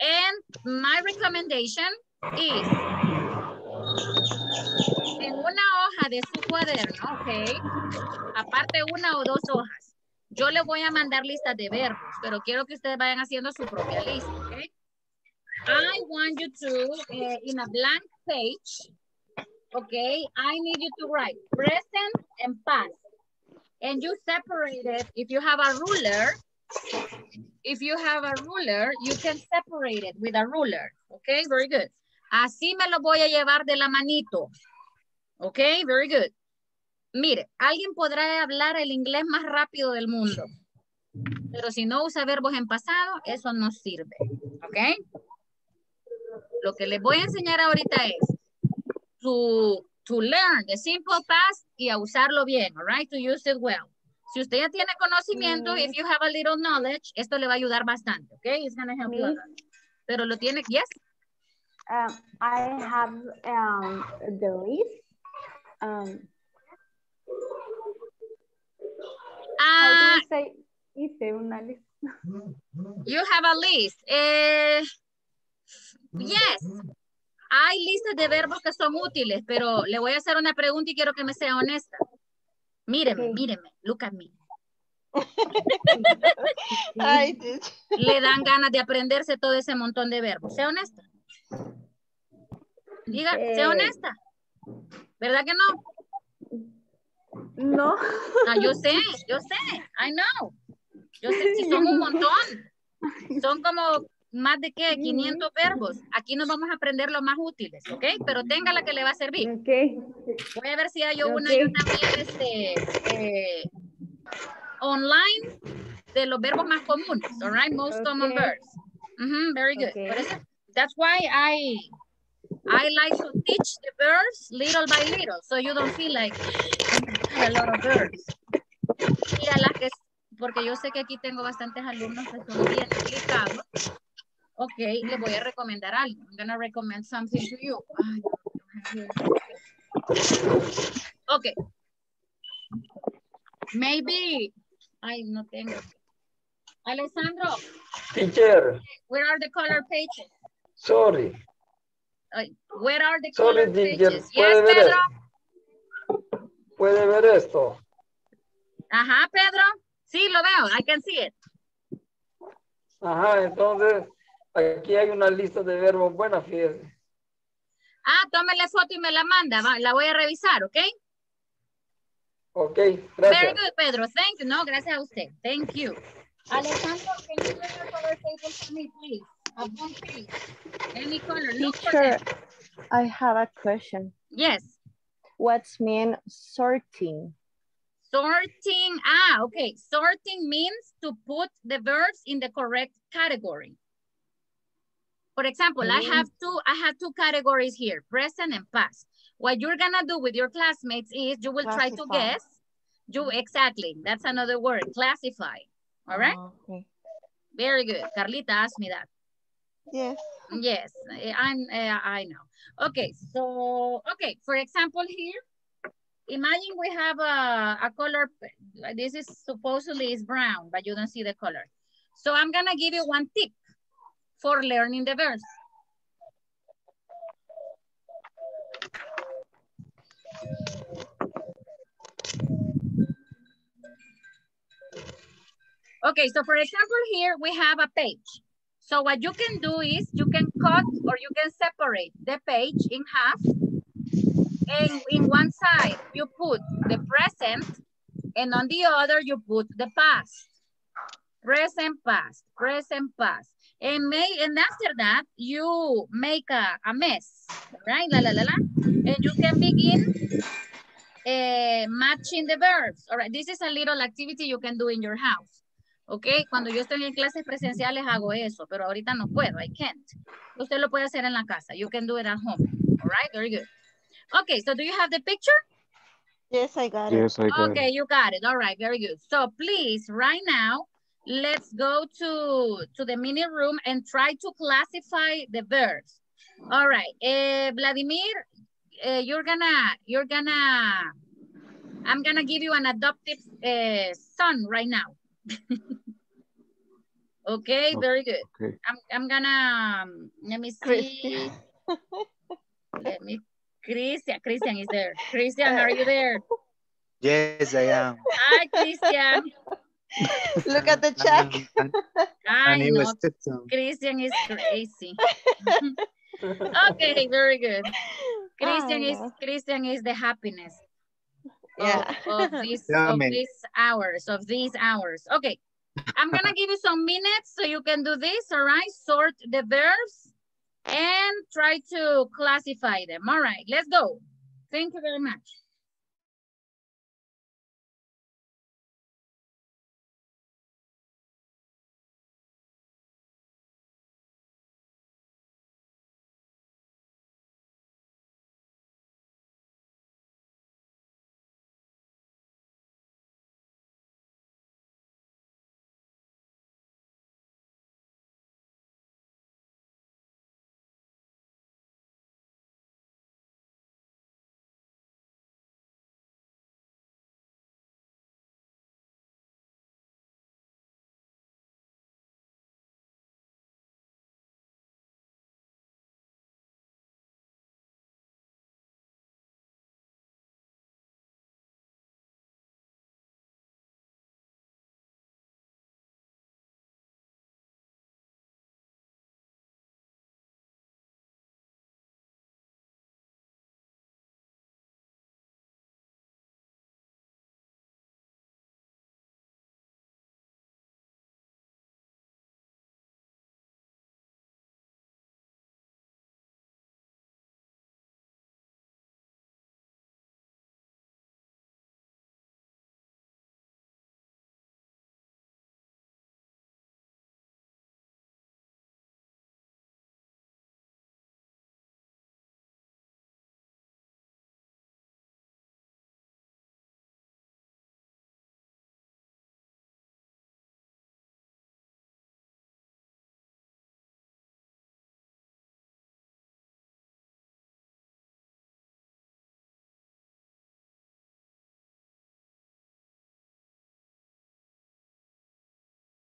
And my recommendation is en una hoja de su cuaderno, ok, aparte una o dos hojas, yo le voy a mandar listas de verbos, pero quiero que ustedes vayan haciendo su propia lista, ok? I want you to, eh, in a blank page, okay, I need you to write present and past. And you separate it, if you have a ruler, if you have a ruler, you can separate it with a ruler. Okay, very good. Así me lo voy a llevar de la manito. Okay, very good. Mire, alguien podrá hablar el inglés más rápido del mundo, pero si no usa verbos en pasado, eso no sirve, ¿ok? Lo que les voy a enseñar ahorita es to, to learn the simple past y a usarlo bien, all right? To use it well. Si usted ya tiene conocimiento, if you have a little knowledge, esto le va a ayudar bastante, ¿ok? It's gonna help you lot. Pero lo tiene, yes? Um, I have um, the list. Um, Ah, say? Hice una lista. you have a list. Eh, yes. Hay listas de verbos que son útiles, pero le voy a hacer una pregunta y quiero que me sea honesta. Míreme, Ok. míreme, look at me. Le dan ganas de aprenderse todo ese montón de verbos. Sea honesta. Diga, sea honesta. ¿Verdad que no? No. Ah, yo sé, yo sé. I know. Yo sé, si son un montón. Son como más de qué, 500 verbos. Aquí nos vamos a aprender los más útiles, ¿ok? Pero tenga la que le va a servir. Ok. Voy a ver si hay una yo Ok. también este, eh, online de los verbos más comunes, all right? Most common verbs. Mhm, very good. Por eso, that's why I I like to teach the verbs little by little, so you don't feel like a lot of. Y a las que, porque yo sé que aquí tengo bastantes alumnos que son bien explicados. Ok, les voy a recomendar algo. I'm gonna recommend something to you. Ok. Maybe. Ay, no tengo. Alessandro, Teacher, where are the color pages? sorry. Where are the Sorry, color teacher. pages? Yes, ¿Puede ver, Pedro. ¿Puede ver esto? Ajá, Pedro. Sí, lo veo. I can see it. Ajá, entonces aquí hay una lista de verbos buenas, fíjese. Ah, tómele foto y me la manda. va, La voy a revisar, ¿ok? Ok, Very gracias. good, Pedro. Thank you. No, gracias a usted. Thank you. Alejandro, can you bring your color pages for me, please? Of one piece. Any color. Look for Teacher, them. I have a question. Yes. What's mean sorting? Sorting. Ah, okay. Sorting means to put the verbs in the correct category. For example, I have two, I have two categories here, present and past. What you're gonna do with your classmates is you will try to guess. You exactly, that's another word, classify. All right? Oh, okay. Very good. Carlita asked me that. Yes. Yes, eh, I'm, uh, I know. Okay, so, okay, for example here, imagine we have a, a color, this is supposedly is brown, but you don't see the color. So I'm gonna give you one tip for learning the verbs. Okay, so for example here, we have a page. So what you can do is you can cut or you can separate the page in half. And in one side, you put the present and on the other, you put the past. Present, past, present, past. And, may, and after that, you make a, a mess, right? La, la, la, la. And you can begin eh, matching the verbs. All right, this is a little activity you can do in your house. Ok, cuando yo estoy en clases presenciales hago eso, pero ahorita no puedo, I can't. Usted lo puede hacer en la casa. You can do it at home. All right, very good. Okay, so do you have the picture? Yes, I got it. Yes, I got Okay, it. you got it. All right, very good. So please, right now, let's go to, to the mini room and try to classify the verbs. All right, eh, Vladimir, eh, you're gonna, you're gonna, I'm gonna give you an adoptive eh, son right now. *laughs* okay, very good. Okay. I'm, I'm gonna, um, let me see. let me, Christian, Christian is there. Christian, are you there? Yes, I am. Hi, Christian. Look at the check. I'm, I I'm know. Christian is crazy. *laughs* okay, very good. Christian I is. Christian is the happiness of, Yeah. of *laughs* these Tell of these hours of these hours. Okay, I'm gonna give you some minutes so you can do this. All right, sort the verbs and try to classify them. All right, let's go. Thank you very much.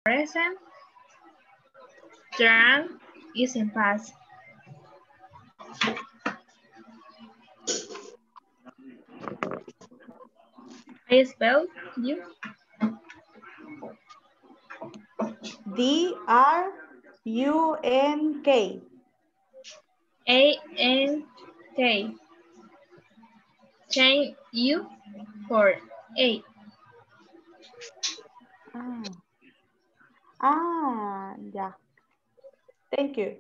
Present. Turn is in past. I spell you. D R U N K. A N K. Change U for A. Ah. Ah, ya. Thank you.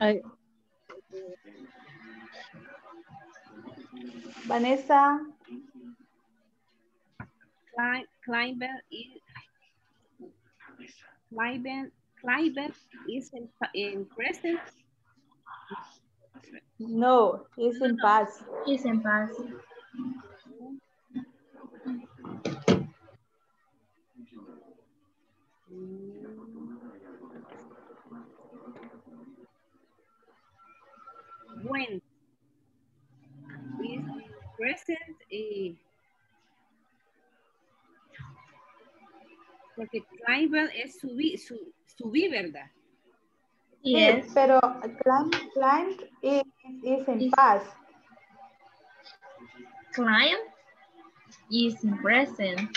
Ay, Vanessa, Cli- Climber is Climber, Climber is in, in present. no, it's in past. Is in past. When is present eh, porque climber es subir, su, subir, ¿verdad? Sí, pero climb, climb is, is in past. Climb is in present.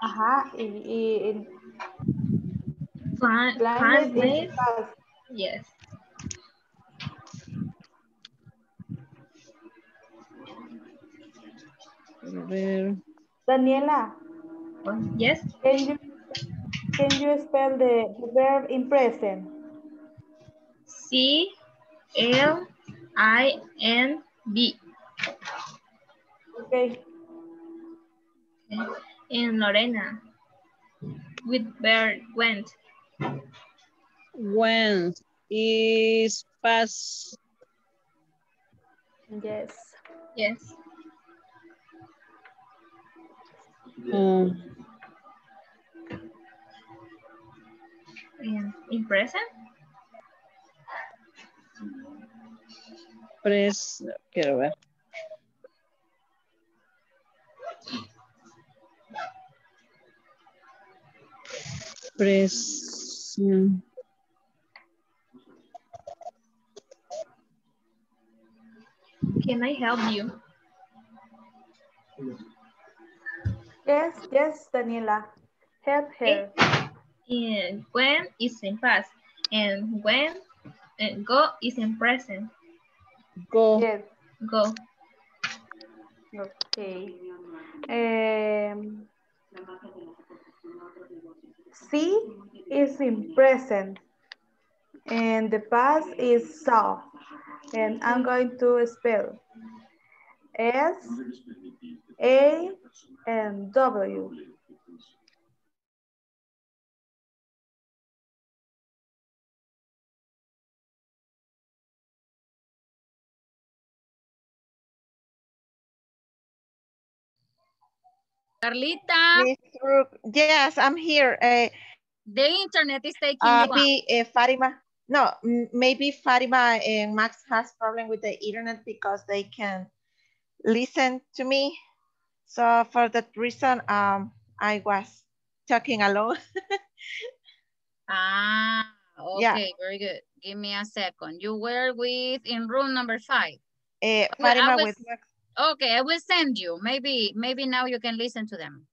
Ajá, y, y en Climb, climb is is, in past. yes. a ver. Daniela, Yes. can you can you spell the, the verb in present? C L I N B. Okay. In Lorena. With bird went. Went is past Yes. Yes. um, In, in present. pres, quiero ver. Pres, Can I help you? Yes, yes, Daniela. Help her. Eh, In when is in past. And when and go is in present. Go. Yes. Go. Okay. Um, see is in present. And the past is saw. And I'm going to spell S A and W. Carlita, yes, I'm here. Uh, the internet is taking uh, be, uh, Fatima. No, maybe Fatima and Max has problem with the internet because they can listen to me. So for that reason, um, I was talking alone. *laughs* Ah, Yeah. okay, very good. Give me a second. You were with in room number five. Uh, Well, Fatima will with Max. Okay, I will send you. Maybe, maybe now you can listen to them.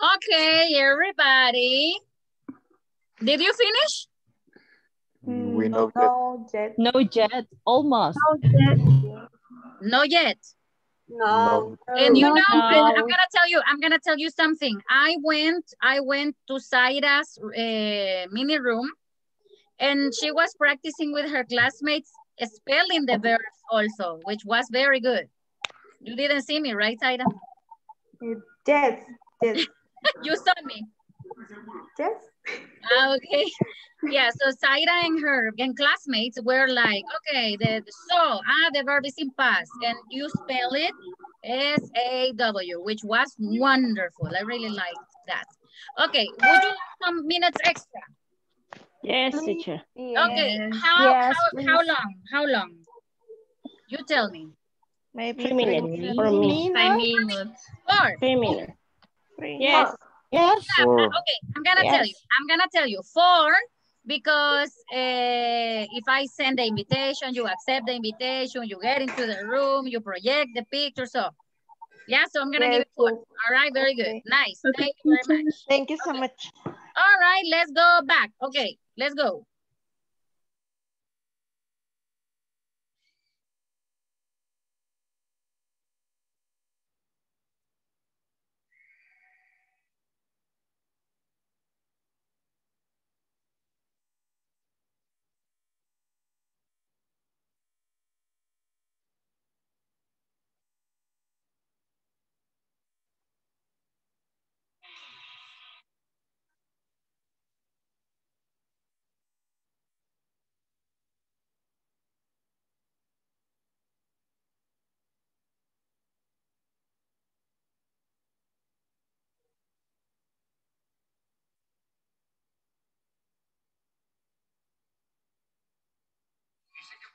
Okay, everybody. Did you finish? We know that. No yet. No yet. Almost. No yet. No. And you No. know, I- No. I'm gonna tell you, I'm gonna tell you something. I went, I went to Zaira's uh, mini room, and she was practicing with her classmates spelling the verbs also, which was very good. You didn't see me, right, Zaira? Yes. Yes. *laughs* you saw me. Yes. Ah, Okay. Yeah, so Zaira and her and classmates were like, okay, the, the so, ah, the verb is in past, and you spell it S-A-W, which was wonderful. I really liked that. Okay, would you like some minutes extra? Yes, teacher. Okay, how, Yes, how, how long, how long? You tell me. Maybe Three minutes for me. Five minutes. Four. Three minutes. Yes. Yes. Yeah, Four. okay, I'm gonna tell you. I'm gonna tell you four because uh, if I send the invitation, you accept the invitation, you get into the room, you project the picture. So, yeah, so I'm gonna give you four. All right, very good. Nice. Thank you very much. Thank you so much. All right, let's go back. Okay, let's go.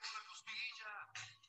Justicia.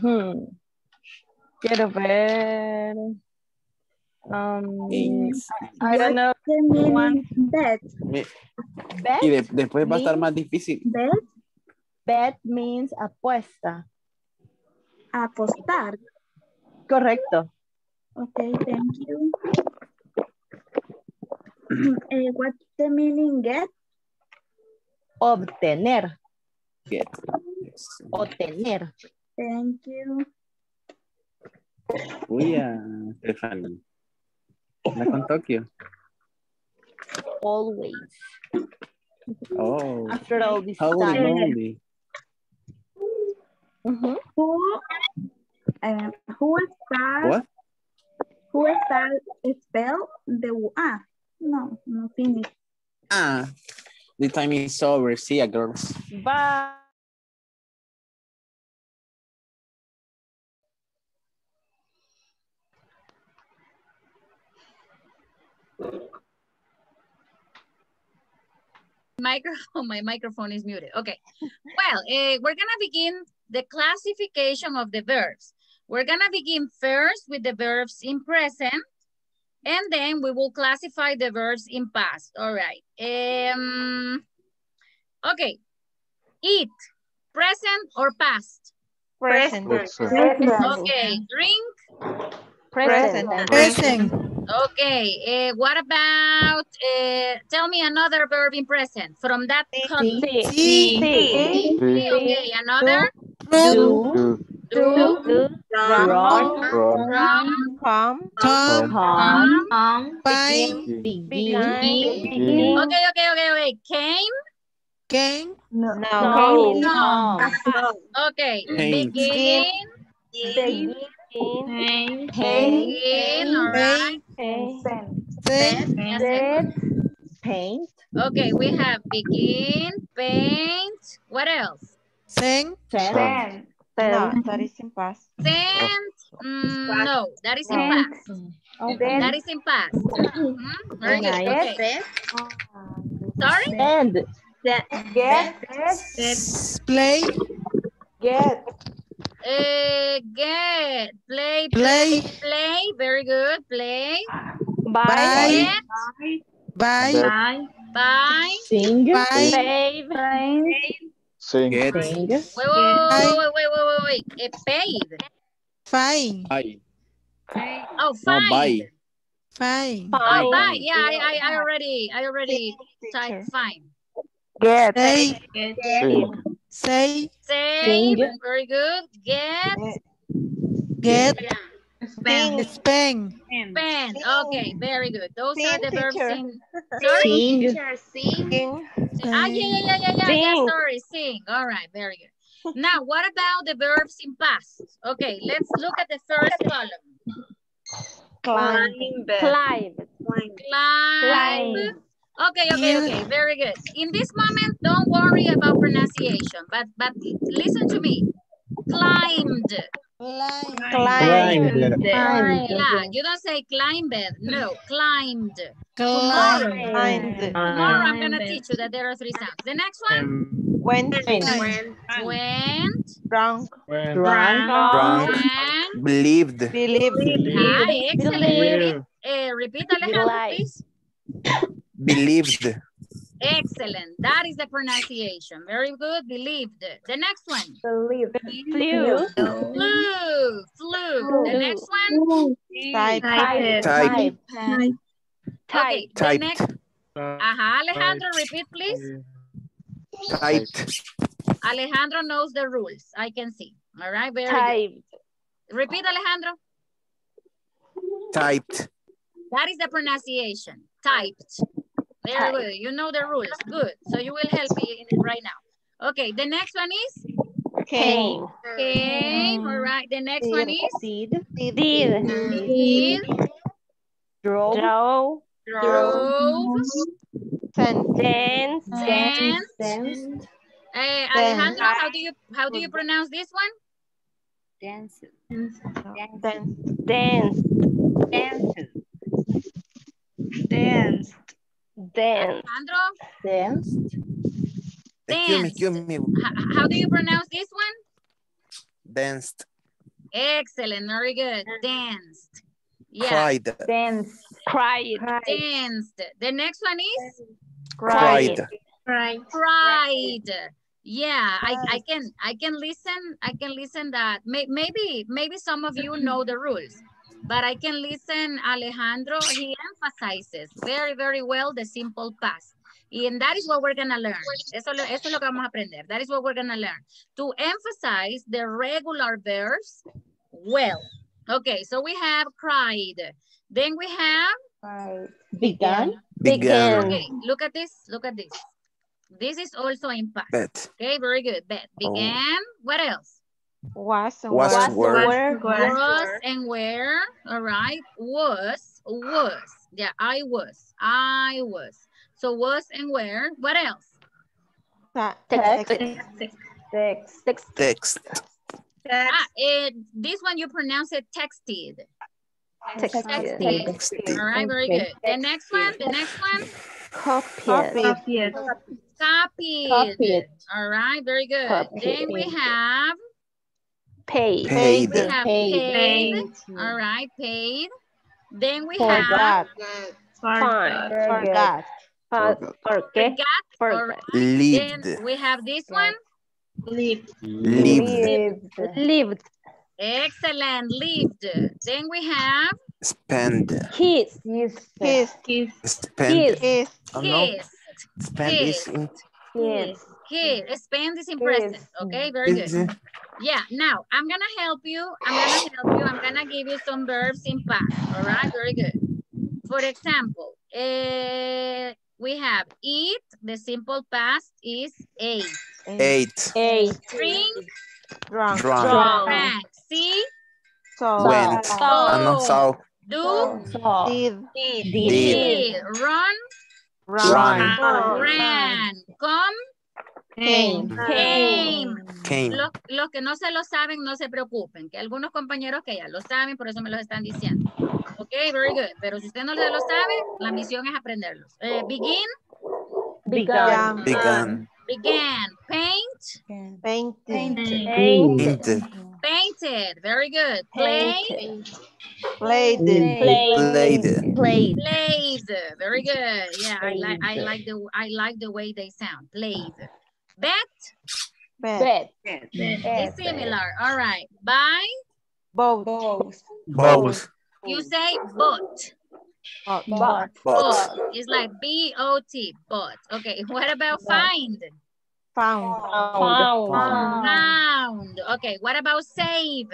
Hmm. Quiero ver. Um, I don't know. One. Bet. Bet Y de- después va a estar means- más difícil. Bet. Bet means apuesta. Apostar. Correcto. Okay, thank you. *clears throat* Eh, what's the meaning get? Obtener. Get. Obtener. Thank you. Uy, a Stephanie. La con Tokyo. Always. Oh. After all this Holy time. moly. Mhm. Who, uh, who start, What? who start spell the, ah, no, no finish. Ah, the time is over. See ya, girls. Bye. Microphone, *laughs* my microphone is muted. Okay. Well, uh, we're gonna begin the classification of the verbs. We're gonna begin first with the verbs in present, and then we will classify the verbs in past. All right. Um, okay. Eat, present or past? Present. present. Okay. Drink, Present. Present. Okay, uh, what about, uh, tell me another verb in present from that column. See. See. Okay, another. True. Do. Do. Run. Run. Run. Come. Come. Come. Come. Fine. Begin. Okay, okay, okay, okay. Came. Came. No. No. No. Okay. Paint. Begin. Begin. Begin. Paint. All right. Send. Yes, yes. Paint. Okay, we have begin, paint. What else? Send. Send. No, that is in past. Send. Mm, no, that is in past. That is in past. Mhm, Very good. Okay. Sorry? Send. Get. Play. Get. Uh, get. Play, Play. play, play. Very good. Play. Buy. Get. Buy. Buy. Buy. Sing. Buy. Save. Sing. Get. Sing. Wait, wait, wait, wait, wait, wait, wait, wait. Eh, paid. Fine. Buy. Oh, No, fine. buy. Fine. Oh, buy. Yeah, I, I, I already, I already typed fine. Get. Say. Sing. Say. Save. Very good. Get. Get. Spend. Spend. Spend. Okay, very good. Those are the verbs teacher. in. Sorry. Sing. Sing. Ah, yeah, yeah, yeah, yeah, yeah, yeah. Sing. Sorry, sing. All right, very good. Now, what about the verbs in past? Okay, let's look at the first column. Climb. Climb. Climb. Okay, okay, okay. Very good. In this moment, don't worry about pronunciation, but but listen to me. Climbed. Climb. Climb. Yeah, you don't say climbed. No, climbed. Climb. Climbed. Tomorrow I'm gonna teach you that there are three sounds. The next one, Went. went, Went. Drunk. Drunk. went. Believed. Believed. Ah, excellent. Uh, repeat, Alejandro, please. *coughs* Believed. Excellent. That is the pronunciation. Very good. Believed. The next one. Believe. Flew. Flew. Flew. The next one. Type. Type. Okay. The next. Aha, Alejandro, repeat, please. Typed. Alejandro knows the rules. I can see. All right. Very Typed. good. Repeat, Alejandro. Typed. That is the pronunciation. Typed. Very good. You know the rules. Good. So you will help me in it right now. Okay. The next one is Came. came. All right. The next one is Did. Did. did. Drove. Drove. Drove. Sent. Danced. Danced. Danced. Eh, Alejandro, how do you how do you pronounce this one? Dance. Then. Danced. Dance. Danced. Danced. Alejandro, Danced. Excuse me, Danced. excuse me. h- how do you pronounce this one? Danced. Excellent. Very good. Danced. Yeah. Cried. Danced. Cried. Danced. The next one is Cried. cried. Cried. Yeah, I, I can I can listen I can listen that may, maybe maybe some of you know the rules, but I can listen Alejandro. He emphasizes very very well the simple past. And that is what we're gonna learn. Eso, eso es lo que vamos a aprender. That is what we're gonna learn. To emphasize the regular verbs well. Okay, so we have cried. Then we have Began. Began. Okay, look at this. Look at this. This is also in past. Bet. Okay, very good. Bet. Oh. Began. What else? Was and Was were. were. Was and where. All right. Was. Was. Yeah, I was. I was. So was and where. What else? Text. Text. Text. Text. Ah, it, this one you pronounce it texted. Texted. Texted. All right, very good. The next one. The next one. Copied. Copied. Copied. Copied. All right, very good. Copied. Then we have Paid. Paid. we have Paid. paid. All right, paid. Then we have Fine. Forgot. For- Forget. forgot. All right. Lived. Then we have this one. Lived. Lived. Lived. Excellent. Lived. Then we have Spend. Kiss. His. Spend. His. Oh no. kissed. Spend is in. Kiss. Kiss. Spend is in present. Okay, very good. Yeah, now I'm gonna help you. I'm gonna help you. I'm gonna give you some verbs in past. All right, very good. For example, eh, we have eat. The simple past is ate. Eight. Eight. Drink, Drunk. Drunk. drank. See, So. Went. Ah, no. So. do, Saw. Did. Did. did, run, Run. ran, come, Came. came. Came. Los, los que no se lo saben, no se preocupen, que algunos compañeros que ya lo saben, por eso me los están diciendo. Ok, very good. Pero si usted no se lo sabe, la misión es aprenderlos. Eh, begin, Began. Began. began, paint, Painting. Painted. painted, very good. Play, Played. Played. Played. played, very good. Yeah, I like I like the I like the way they sound. Played. Bet, Bet. Bet. is similar. All right. Buy, Both. Both. you say bought. But. But. Bought. It's like B-O-T, bought. Okay, what about find? Found. Found. Found. Okay, what about save?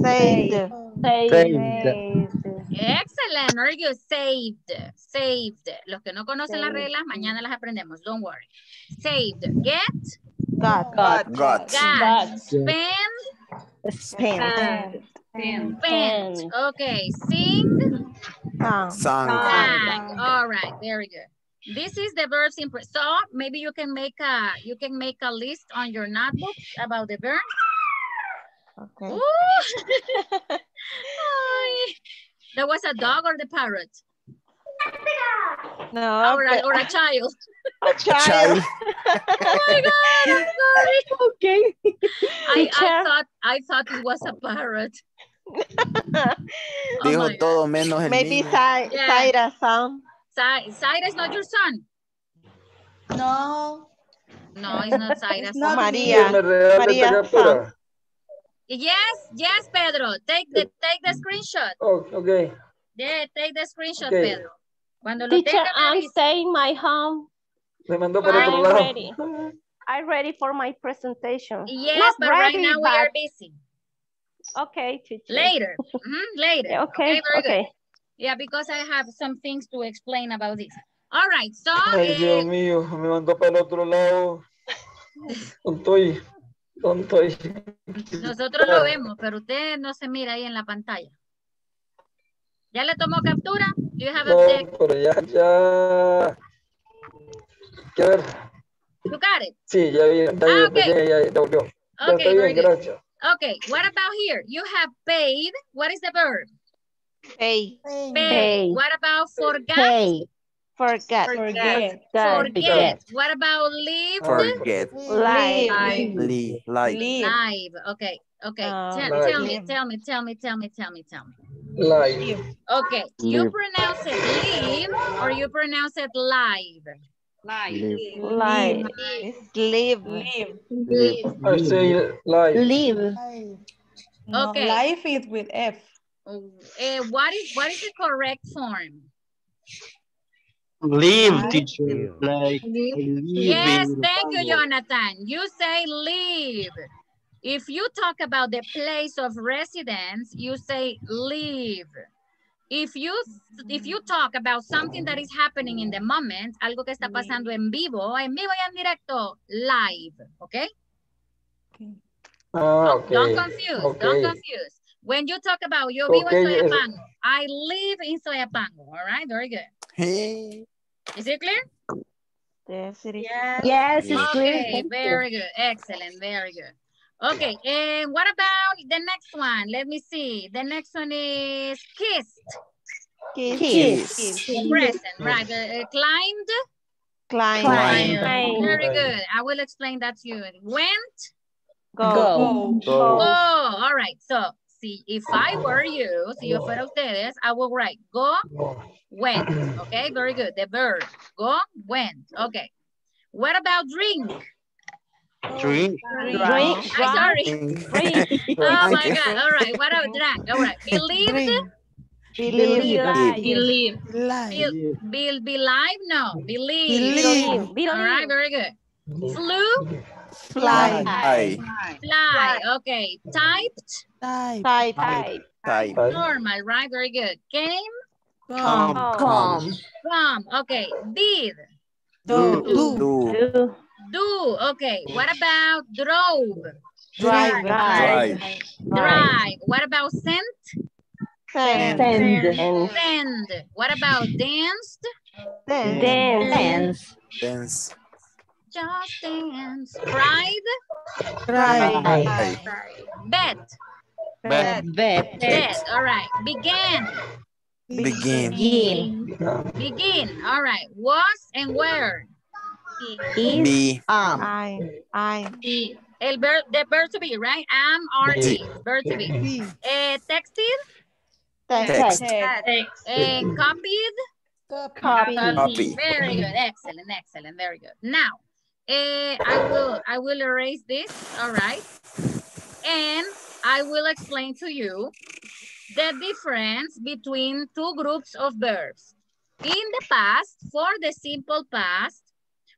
Saved. Saved. Excellent, very good. Saved, saved. Los que no conocen las reglas, mañana las aprendemos. Don't worry. Saved. Get, Got. Got. Got. got. Got. Spend, Spent. spent. Okay, sing, Found. Sang. sang. All right, very good. This is the verbs in pre- so maybe you can make a you can make a list on your notebook about the verbs. Okay. Ooh. *laughs* Ay. There was a dog or the parrot? No. Ah, or a, or a child? *laughs* A child. Child. *laughs* Oh my God, I'm sorry. *laughs* Okay. I, I thought I thought it was a parrot. Oh Dijo my todo menos el Maybe niño. Sa- Yeah. Zaira sound. Si- Zaira is not your son. No. No, it's not Zaira. It's not Maria. Me regala Maria esta. Yes, yes, Pedro. Take the take the screenshot. Oh, okay. Yeah, take the screenshot, Okay. Pedro. Cuando lo Teacher, tenga, I'm staying my home. Me mandó para otro I'm lado. ready. *laughs* I'm ready for my presentation. Yes, Not but right now we are busy. Okay, teacher. Later. Mhm, later. *laughs* Okay, very good. okay. Yeah, because I have some things to explain about this. All right, so Ay, Dios mío, me mandó para el otro lado. *laughs* ¿Dónde estoy? nosotros lo vemos, pero usted no se mira ahí en la pantalla. ¿Ya le tomó captura? You have No, pero ya, ya. Quiero ver. You got it. Sí, ya vi, ya, Ah, vi, ya, ya, ya volvió. Ya Okay, bien, gracias. Okay, what about here? You have paid. What is the verb? Pay. Pay. Pay. What about forgot? Pay. Forget. Forget. Forget. What about lived? Forget. Live. Li- Like. Live. Okay. Okay. Uh, tell, Live. tell me, tell me, tell me, tell me, tell me, tell me. Live. Okay. You pronounce it live or you pronounce it live? Live. Live. Live. Live. I say live. Live. No, Okay. life is with F. Uh, what is what is the correct form? Live, teacher. Like, live Yes, thank you, Jonathan. You say live. If you talk about the place of residence, you say live. If you, if you talk about something that is happening in the moment, algo que está pasando en vivo, en vivo y en directo, live, okay? Ah, okay. Don't confuse, don't confuse. When you talk about yo vivo en Okay, yes. Soyapango, I live in Soyapango, all right? Very good. Hey. Is it clear? Yes, it is. Yes, it's clear. Okay, Thank very good. Excellent, very good. Okay, and what about the next one? Let me see. The next one is kissed. Kiss. Kiss. Present, right. Uh, uh, climbed. Climb. Climb. Very good. I will explain that to you. Went. Go. Go. Oh, all right. So, see, if I were you, si yo fuera ustedes, I will write go, went. Okay, very good. The verb. Go, went. Okay. What about drink? Drink. Drink. I'm sorry. Drink. Oh my God. All right. What about drank? All right. Believed. Drink. Believe. Believe. Live. Be, be, be live? No. Believe. Believe. Believe. All right. Very good. Flew. Fly. Hi. Fly. Okay. Typed. Type. Type. Type. Type. Normal. Right. Very good. Came. Come. Come. From. Okay. Did. Do. Do. Do. Do. Do. Okay. What about drove? Drive. Drive. Drive. What about sent? Send. Send. Send. What about danced? Send. Dance. Dance. Just dance. Cried. Cry. Hi. Bet. Bet. Bet. Bet. All right. Began. Begin. Begin. Begin. All right. Was and where? Is. Be. Um. I. I. El verb, the verb to be, right? Am, are, is. Verb to be. Be. Eh, texted. Text. Eh, copied. Copy. Copy. Very good. Excellent. Excellent. Very good. Now, eh, I will I will erase this. All right. And I will explain to you the difference between two groups of verbs. In the past, for the simple past,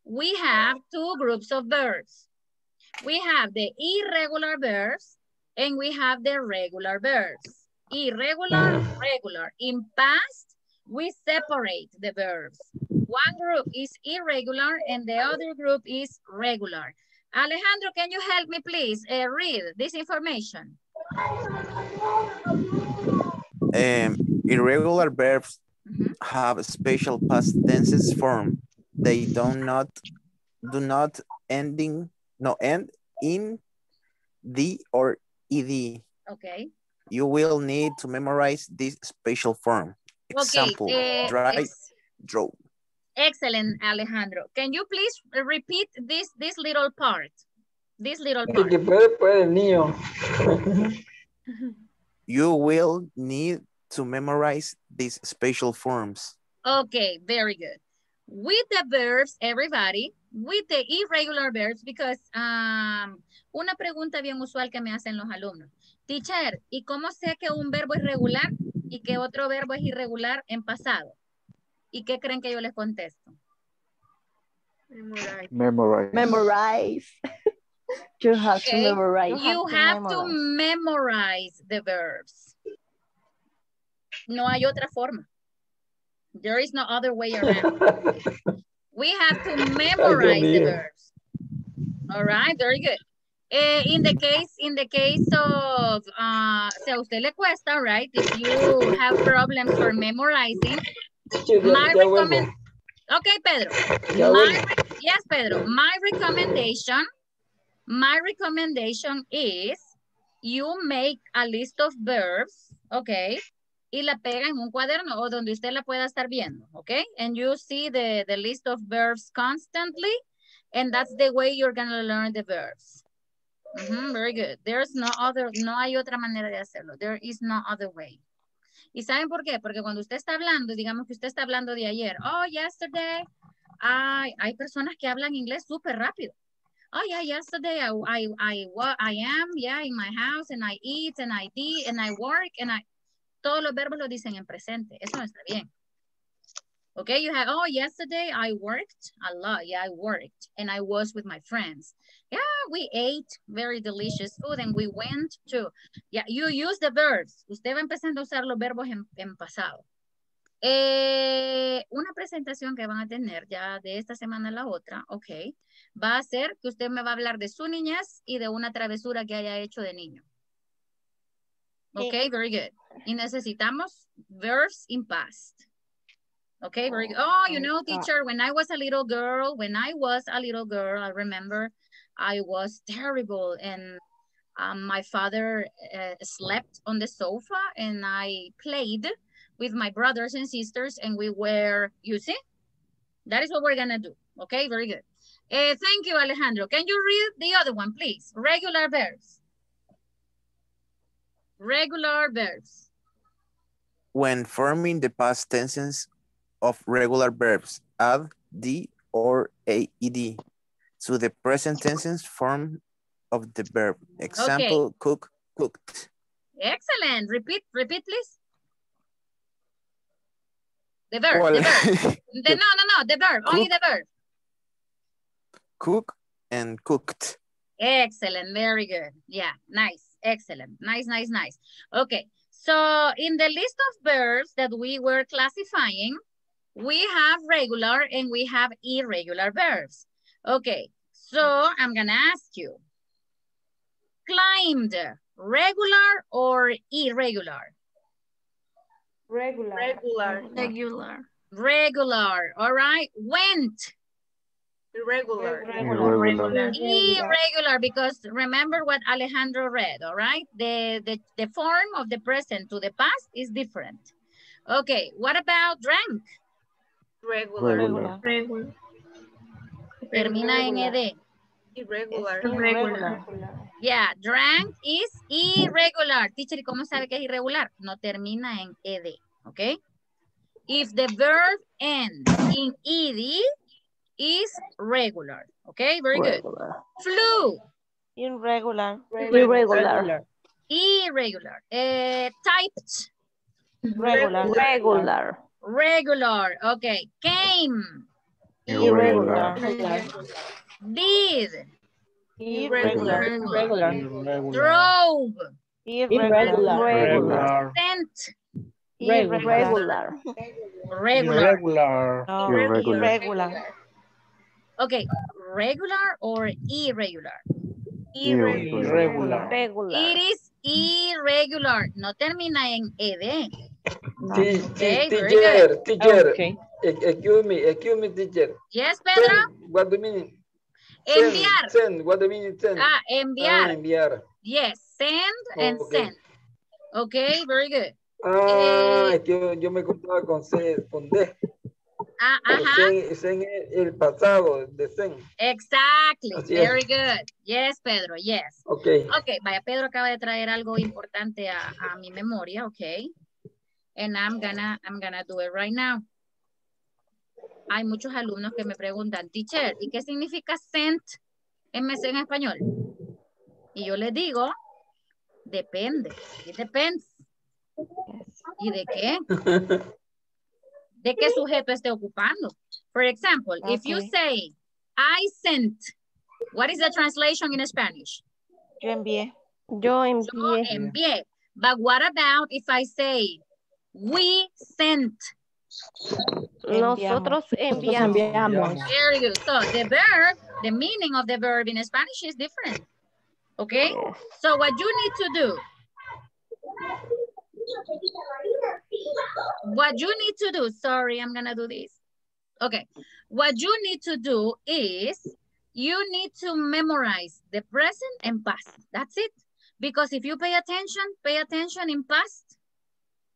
we have two groups of verbs. We have the irregular verbs and we have the regular verbs. Irregular, regular. In past, we separate the verbs. One group is irregular and the other group is regular. Alejandro, can you help me please uh, read this information? Um, irregular verbs have a special past tenses form. They do not not do not ending no end in the or ed. Okay. You will need to memorize this special form. Example: okay. uh, drive, drove. excellent, Alejandro. Can you please repeat this this little part? This little part. que puede, puede, niño. *laughs* You will need to memorize these special forms. Okay, very good. With the verbs, everybody, with the irregular verbs, because um, una pregunta bien usual que me hacen los alumnos. Teacher, ¿y cómo sé que un verbo es regular y que otro verbo es irregular en pasado? ¿Y qué creen que yo les contesto? Memorize. Memorize. *laughs* you have to memorize. You have to memorize the verbs. No hay otra forma. There is no other way *laughs* around. We have to memorize the verbs. All right, very good. Eh, in the case, in the case of, uh, a usted le cuesta, right? If you have problems for memorizing, Ya, my ya vuelvo. recommend. Okay, Pedro. Ya My yes, Pedro. My recommendation, my recommendation is you make a list of verbs, okay, y la pega en un cuaderno o donde usted la pueda estar viendo, okay? And you see the, the list of verbs constantly, and that's the way you're gonna learn the verbs. Mhm, very good. There's no other, no hay otra manera de hacerlo. There is no other way. ¿Y saben por qué? Porque cuando usted está hablando, digamos que usted está hablando de ayer, oh, yesterday, ay, hay personas que hablan inglés súper rápido. Oh, yeah, yesterday I, I, I, I am, yeah, in my house, and I eat, and I did, and I work, and I... Todos los verbos lo dicen en presente. Eso no está bien. Okay, you have, oh, yesterday I worked a lot. Yeah, I worked and I was with my friends. Yeah, we ate very delicious food and we went to, yeah, you use the verbs. Usted va empezando a usar los verbos en, en pasado. Eh, una presentación que van a tener ya de esta semana a la otra, ok, va a ser que usted me va a hablar de su niñez y de una travesura que haya hecho de niño. Ok, very good. Y necesitamos verbs in past. Okay, very good. Oh, you know, teacher, when I was a little girl, when I was a little girl, I remember I was terrible and um, my father uh, slept on the sofa and I played with my brothers and sisters and we were, you see? That is what we're gonna do. Okay, very good. Uh, thank you, Alejandro. Can you read the other one, please? Regular verbs. Regular verbs. When forming the past tenses of regular verbs, add the or aed to the present tenses form of the verb. Example, cook, cooked. Excellent. Repeat, repeat, please. The verb, Well, the verb. *laughs* The, no, no, no, the verb, only the verb. cook and cooked. Excellent, very good. Yeah, nice, excellent. Nice, nice, nice. Okay, so in the list of verbs that we were classifying, we have regular and we have irregular verbs. Okay, so I'm gonna ask you, climbed, regular or irregular? Regular. Regular. Regular. Regular, all right. Went, Irregular. Irregular. irregular Irregular. because remember what Alejandro read, all right? The, the, the form of the present to the past is different. Okay, what about drank? Regular. Regular. Regular. Termina en ed. Irregular. Irregular. Yeah, drank is irregular. Teacher, ¿y cómo sabe que es irregular? No termina en ed, okay? If the verb ends in ed, is regular, okay? Very good. Flew, Irregular. Irregular. irregular. Eh, typed, Regular. Regular. regular, okay. Came, Irregular. Irregular. did, Irregular. irregular. drove, Irregular. Regular. sent, Regular. regular. Regular. No, Irregular. irregular. Okay, regular or irregular? Irregular. Regular. It is irregular. No termina en ed. Okay, Teacher, teacher, Okay. excuse me, excuse me, teacher. Yes, Pedro? Send, what do you mean? Send, Enviar. Send, what do you mean send? Ah, Ah, enviar. enviar. Yes, send and Okay. send. Okay, very good. Ah, Eh, yo, yo me contaba con C, con D. Ah, ajá. Es el pasado de send. Exactly. Así es. Very good. Yes, Pedro. Yes. Ok. Okay, vaya, Pedro acaba de traer algo importante a, a mi memoria, okay. And I'm gonna, I'm gonna do it right now. Hay muchos alumnos que me preguntan, teacher, ¿y qué significa sent en, mes- en español? Y yo les digo, depende. It depends. ¿Y de qué? *laughs* ¿De qué sujeto esté ocupando? For example, if you say, I sent, what is the translation in Spanish? Yo envié. Yo Yo envié. envié. But what about if I say, we sent? Nosotros enviamos. enviamos. Very good. So the verb, the meaning of the verb in Spanish is different. Okay? So what you need to do, what you need to do, sorry, I'm gonna do this. Okay, what you need to do is you need to memorize the present and past. That's it. Because if you pay attention, pay attention in past.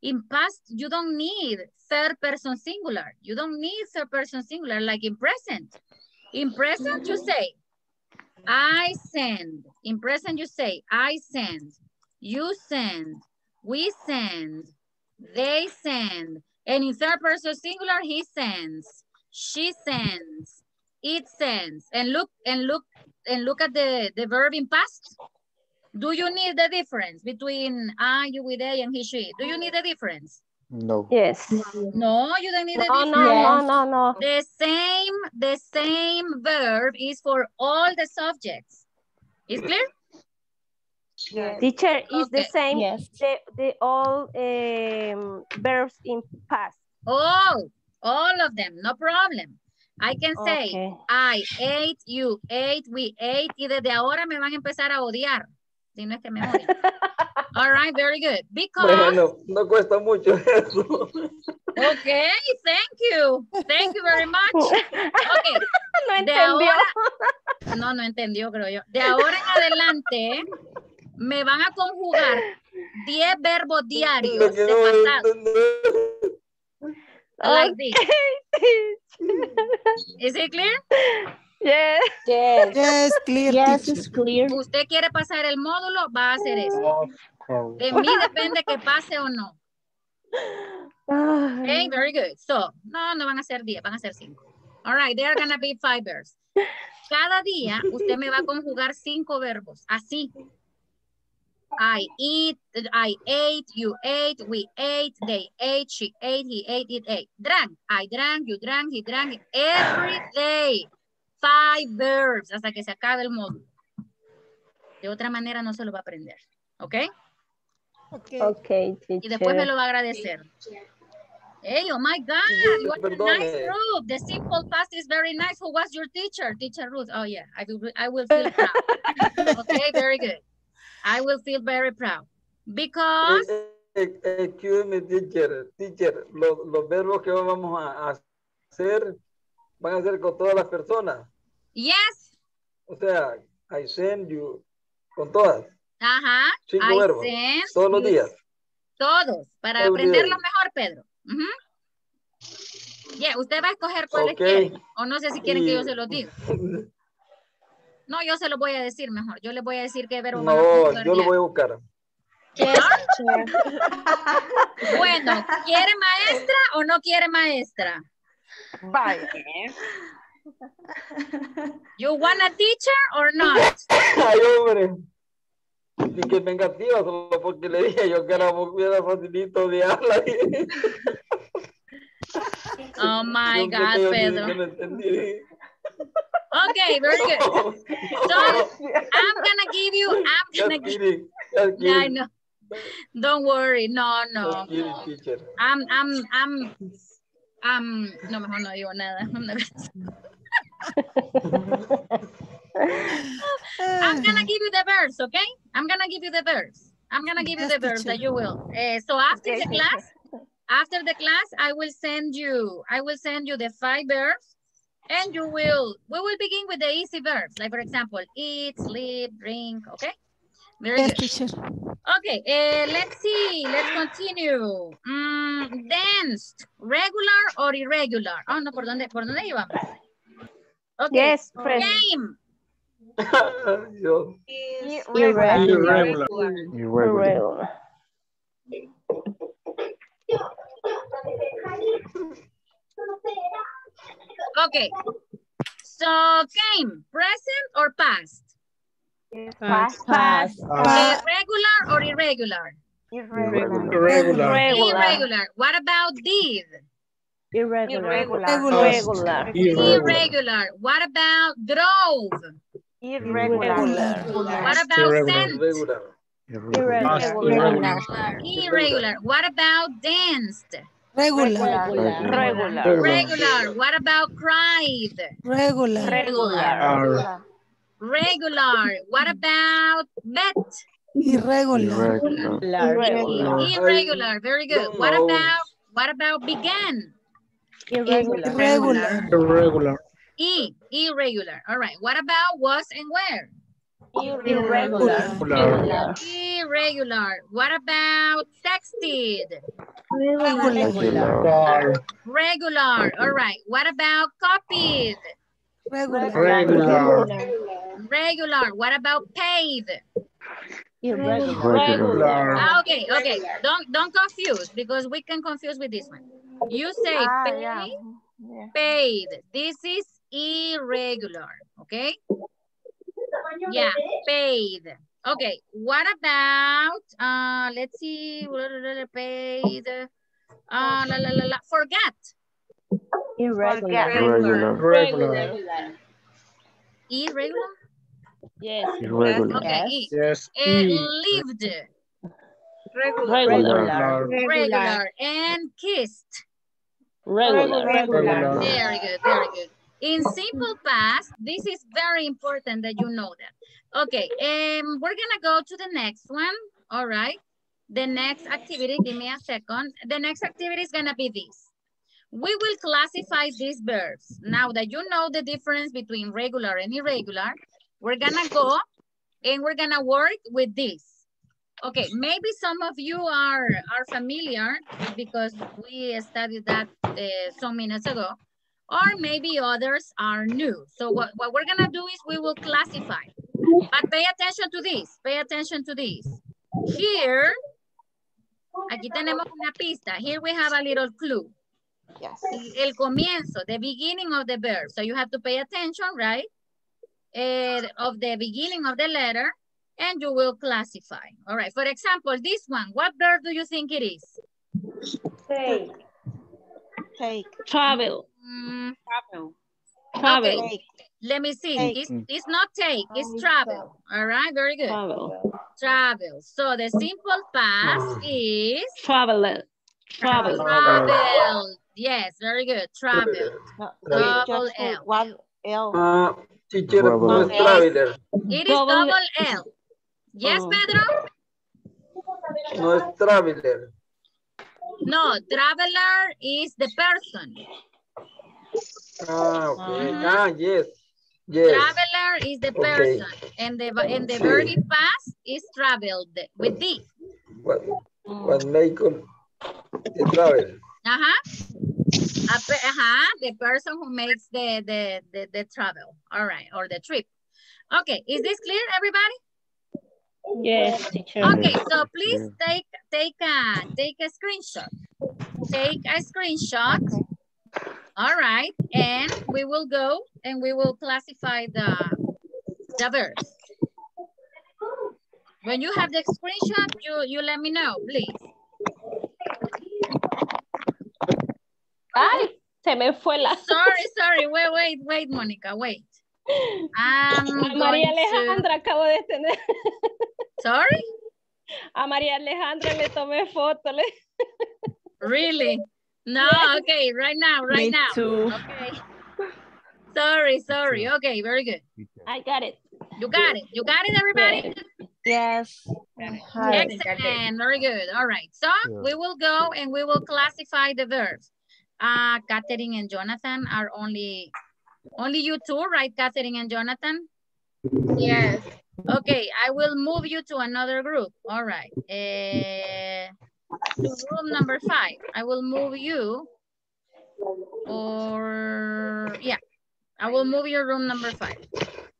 In past, you don't need third person singular. You don't need third person singular like in present. In present, you say, I send. In present, you say, I send. You send. We send. They send. And in third person singular, he sends. She sends. It sends. And look, and look, and look at the, the verb in past. Do you need the difference between I, you with they, and he, she? Do you need the difference? No. Yes. No, you don't need a oh, No, different. no, no, no, no. The same, the same verb is for all the subjects. Is clear? Teacher is the Okay. same. Yes. The, the all um, verbs in past. Oh, all of them, no problem. I can say, Okay. I ate, you ate, we ate, y desde ahora me van a empezar a odiar. Si no es que me odian. *laughs* All right, very good. Because, Bueno, no cuesta mucho eso. okay, thank you. Thank you very much. Okay. *laughs* No de entendió. ahora, no, no entendió, creo yo. De ahora en adelante, me van a conjugar *laughs* 10 verbos diarios de no voy a pasado. Like this. Is it clear? Yes. Yes. Yes, clear. Yes, it's clear. Usted quiere pasar el módulo, va a hacer eso. De mí depende que pase o no. Okay, very good. So, no, no van a ser 10, van a ser 5. All right, there are gonna be five verbs. Cada día usted me va a conjugar cinco verbos, así. I eat, I ate, you ate, we ate, they ate, she ate, he ate, it ate. Drank, I drank, you drank, he drank, every day. Five verbs hasta que se acabe el módulo. De otra manera no se lo va a aprender, ¿ok? Okay, Y después me teacher. lo va a agradecer. Hey, oh my God, you are a nice group. The simple past is very nice. Who was your teacher? Teacher Ruth. Oh yeah, I will, I will feel *laughs* proud. okay, very good. I will feel very proud. Because, Eh, eh, Excuse me, teacher. Teacher, los, los verbos que vamos a hacer van a ser con todas las personas. yes, O sea, I send you con todas. ajá, Cinco I verbos. send Todos los días. Todos, para Every aprenderlo day. mejor, Pedro. Yeah, usted va a escoger cuáles Ok. quiere. O no sé si quieren que yo se los diga. *laughs* No, yo se los voy a decir mejor. Yo les voy a decir qué verbo van a No, yo lo voy a buscar. *laughs* Bueno, ¿quiere maestra o no quiere maestra? Vaya. You want a teacher or not? *laughs* Ay, hombre. Y que venga activa solo porque le dije yo que era muy facilito de hablar. Oh my God, que ni Pedro. Siquiera entendí. Okay, very good. *laughs* So I'm gonna give you, I'm Just gonna give kidding. Yeah, I know. Don't worry, no, no. Just kidding, teacher. I'm, I'm, I'm, I'm, no, mejor no digo nada. I'm gonna give you the verse, okay? I'm gonna give you the verse. I'm gonna give you the verse that you will. Eh, so after Okay, the class, after the class, I will send you, I will send you the five verbs and you will, we will begin with the easy verbs. Like for example, eat, sleep, drink, okay? Very Yes, good. teacher. Okay, eh, let's see, let's continue. Mm, danced, regular or irregular? Oh, no, ¿por dónde, por dónde íbamos? Okay, Yes, friend. game, *laughs* Yo, Irregular. Irregular. Irregular. Irregular. Okay. So, game, present or past? Past. Past. Pa- regular or irregular? Irregular. Irregular. Irregular. What about did? Irregular. Regular. Irregular. Irregular. What about drove? Irregular. What about Irregular. sent? regular. Irregular. Irregular. What about danced? Regular. Regular. Regular. What about cried? Regular. Regular. Regular. What about bet? Irregular. Irregular. Irregular. Very good. What about what about began? Irregular. Irregular. Irregular. E. Irregular. All right. What about was and where? Irregular. Irregular. Irregular. What about texted? Regular. Regular. All right. What about copied? Regular. Regular. Regular. What about paid? Regular. Ah, okay, okay. Don't don't confuse because we can confuse with this one. You say Ah, paid, yeah. paid. This is irregular, okay? Yeah, paid. Okay, what about, uh, let's see, *laughs* paid. Uh, la, la, la, la, forget. Irregular. Irregular. Regular. Irregular. Yes. Irregular. Okay. i- Yes. eh, lived. Regular. Regular. And kissed. Regular. Regular. Very good, very good. In simple past, this is very important that you know that. Okay, um, we're gonna go to the next one, all right? The next activity, give me a second. The next activity is gonna be this. We will classify these verbs. Now that you know the difference between regular and irregular, we're gonna go and we're gonna work with this. Okay, maybe some of you are, are familiar because we studied that uh, some minutes ago, or maybe others are new. So what, what we're gonna do is we will classify, but pay attention to this, pay attention to this. Here, aquí tenemos una pista. Here we have a little clue. Yes. El comienzo, the beginning of the verb. So you have to pay attention, right? Eh, of the beginning of the letter, and you will classify. All right, for example, this one, what verb do you think it is? Take. Take. Travel. Mm, Travel. okay, Travel. Take. let me see. Take. It's, it's not take, it's it's travel. All right, very good. Travel. Travel. So the simple past is Travel. Travel. travel. Yes, very good. Travel. Double L. One L. Ah, teacher, no Traveler. It is Double- double L. Yes, Oh. Pedro? No es traveler. No, traveler is the person. Ah, okay. Ah, yes. Yes. Traveler is the Okay. person. And the, and the Sí. verb past is traveled with D. What, what make the travel? Uh-huh. Uh-huh. The person who makes the, the, the, the travel. All right. Or the trip. Okay. Is this clear, everybody? Yes, teacher. Okay. So please take, take a, take a screenshot. Take a screenshot. All right. And we will go and we will classify the, the verbs. When you have the screenshot, you, you let me know, please. Ay, se me fue la. Sorry, sorry. Wait, wait, wait, Mónica, wait. I'm María going to- Alejandra acabo de tener. Sorry? A María Alejandra le tomé foto. Le... Really? No, okay, right now, right Me now. too. Okay. Sorry, sorry. Okay, very good. I got it. You got it. You got it, everybody? Yes. Excellent. Very good. All right. So we will go and we will classify the verbs. Uh, Catherine and Jonathan are only, only you two, right? Catherine and Jonathan? Yes. Okay, I will move you to another group. All right. Eh, to room number five. I will move you. Or, yeah, I will move your room number five.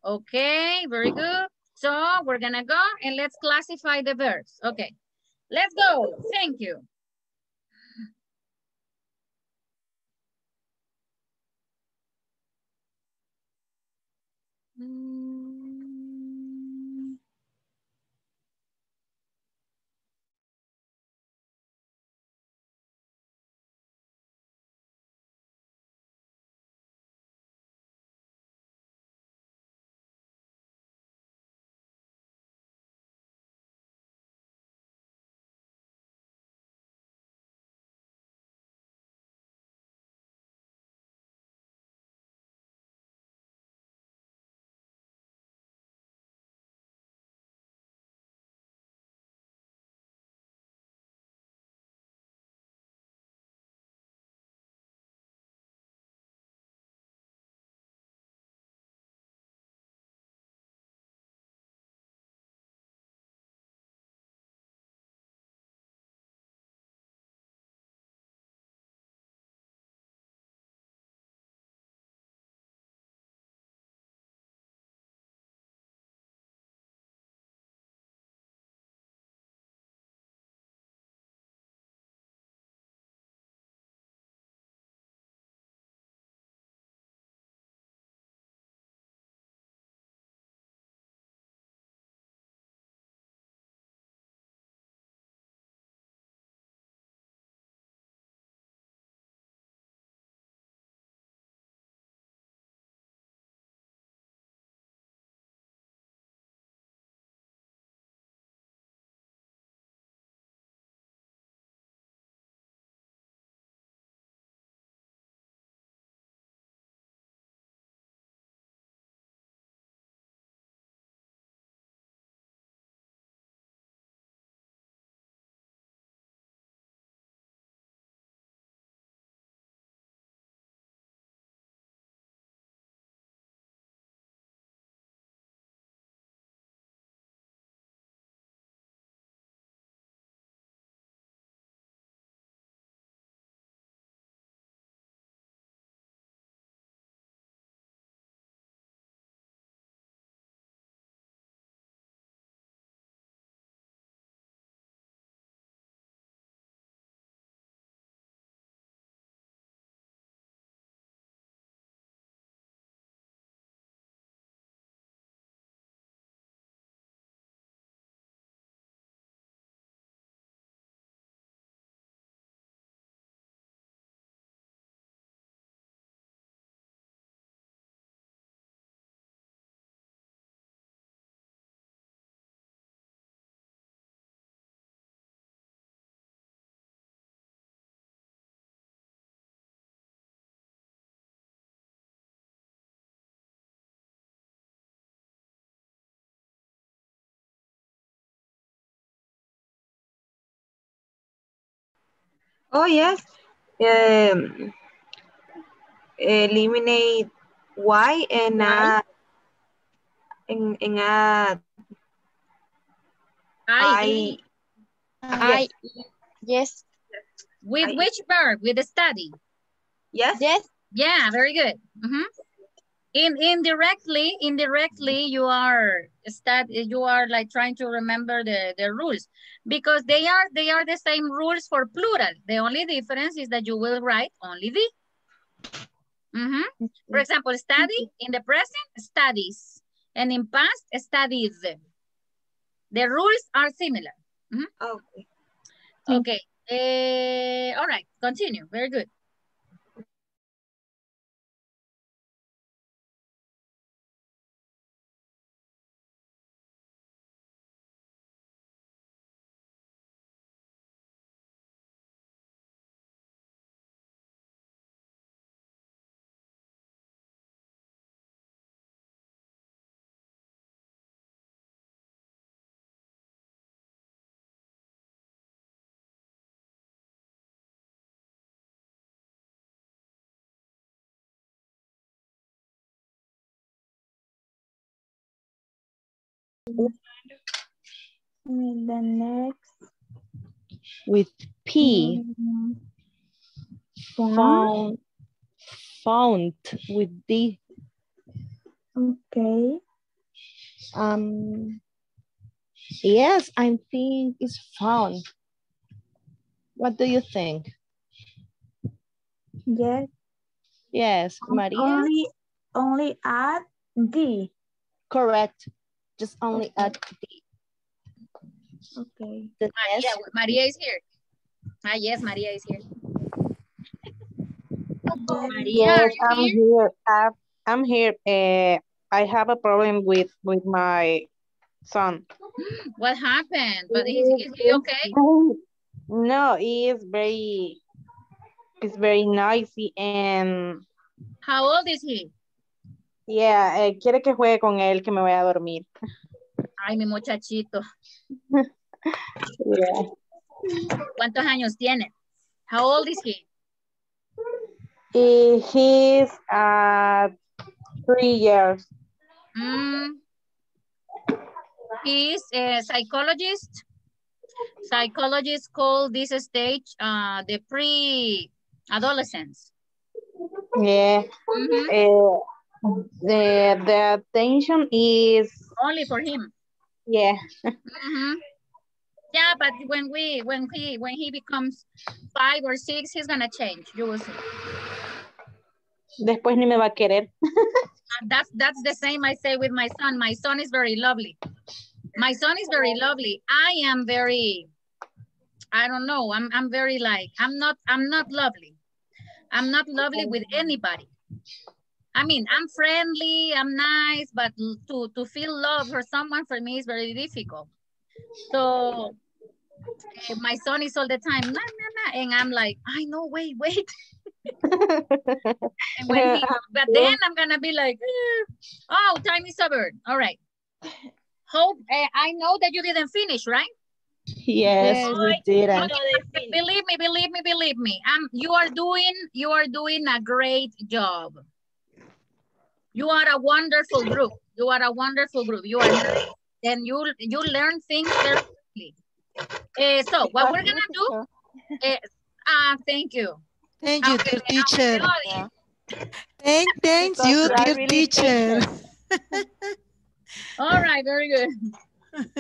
Okay, very good. So we're gonna go and let's classify the verbs. Okay, let's go. Thank you. Mm. Oh, yes. Um, eliminate Y and add, and, and add I, I, yes. With which verb? With the study? Yes. Yes. Yeah, very good. Mhm. In indirectly, indirectly, you are stud, you are like trying to remember the, the rules because they are they are the same rules for plural. The only difference is that you will write only the. Mhm. For example, study in the present, studies, and in past, studies. The rules are similar. Mhm. Okay. Okay. Eh, all right, continue. Very good. And the next. With P. Found. Found with D. Okay. Um. Yes, I think it's found. What do you think? Yes. Yes, Maria. Only, only add D. Correct. Just only add D. Okay. The Ah, yeah, Maria is here. Ah, yes, Maria is here. Maria, Yes, are you I'm here? here. I'm, I'm here. Uh, I have a problem with with my son. *gasps* What happened? But is, is he okay? No, he is very, he's very noisy and How old is he? Yeah, eh, quiere que juegue con él, que me voy a dormir. Ay, mi muchachito. *laughs* Yeah. ¿Cuántos años tiene? How old is he? Eh, he's uh, three years. Mm. He's a psychologist. Psychologists call this stage uh, the pre-adolescence. Yeah. Mhm. Eh, the the attention is Only for him. yeah. Mhm. Yeah, but when we when he when he becomes five or six, he's gonna change. You will see. Después ni me va a querer. That's that's the same I say with my son. My son is very lovely. My son is very lovely. I am very, I don't know. I'm I'm very like I'm not I'm not lovely. I'm not lovely with anybody. I mean, I'm friendly, I'm nice, but to to feel love for someone for me is very difficult. So eh, my son is all the time, nah, nah, nah, and I'm like, I know, wait, wait. *laughs* And when he, but then I'm gonna be like, "Eh, oh, time is over. All right. Hope eh, I know that you didn't finish, right? yes, we didn't. Believe me, believe me, believe me. Um, you are doing, you are doing a great job. You are a wonderful group. You are a wonderful group. You are nice, and you you learn things very quickly. Eh, so what we're gonna do? eh, ah, thank you. Thank you, Aunque- dear teacher. me. Thank, thanks Because you, you dear really teacher. *laughs* All right, very good.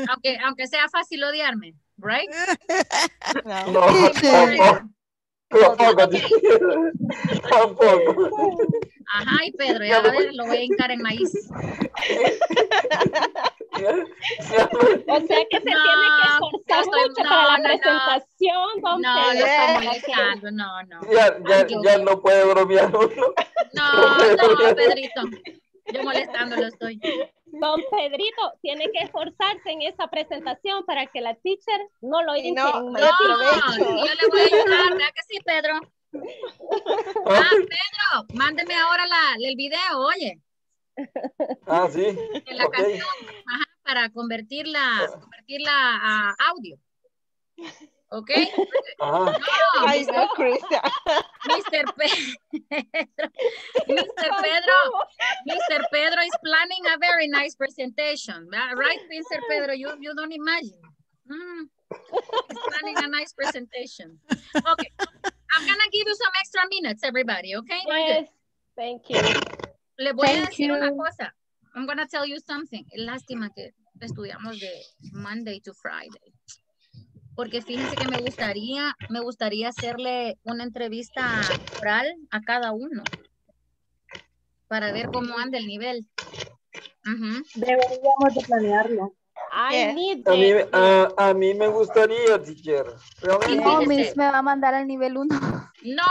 Aunque, aunque sea fácil odiarme, right? *laughs* No, *laughs* tampoco. Tampoco, tampoco. Ajá, y Pedro, ya a ver, lo voy a hincar en maíz. *laughs* O sea que se No, tiene que esforzar estoy- mucho no, para la presentación, don No, lo Pedro. estoy *laughs* molestando, no, no. Ya, ya, ya no puede bromear uno. No, *laughs* no, Pedrito. Yo molestándolo estoy. Don Pedrito tiene que esforzarse en esa presentación para que la teacher no lo hinche no, no yo le voy a ayudar, ¿verdad que sí, Pedro? Ah, Pedro, mándeme ahora la, el video, oye, Ah, sí. de la Ok. canción, ajá, para convertirla, convertirla a audio. Okay? Ajá. No, Mr. know, Christian. Mr. Pedro, Mr. Pedro, Mr. Pedro is planning a very nice presentation, right, Mr. Pedro? You you don't imagine. Mm. He's planning a nice presentation. Okay, I'm gonna give you some extra minutes, everybody. Okay? Yes, thank you. Le voy a Thank decir una you. cosa. I'm gonna tell you something. Lástima que estudiamos de Monday to Friday. Porque fíjense que me gustaría, me gustaría hacerle una entrevista oral a cada uno. Para ver cómo anda el nivel. Ujú. Deberíamos de planearlo. I need A mí, a, a mí me gustaría, teacher. Realmente. No, Miss me va a mandar al nivel 1. No,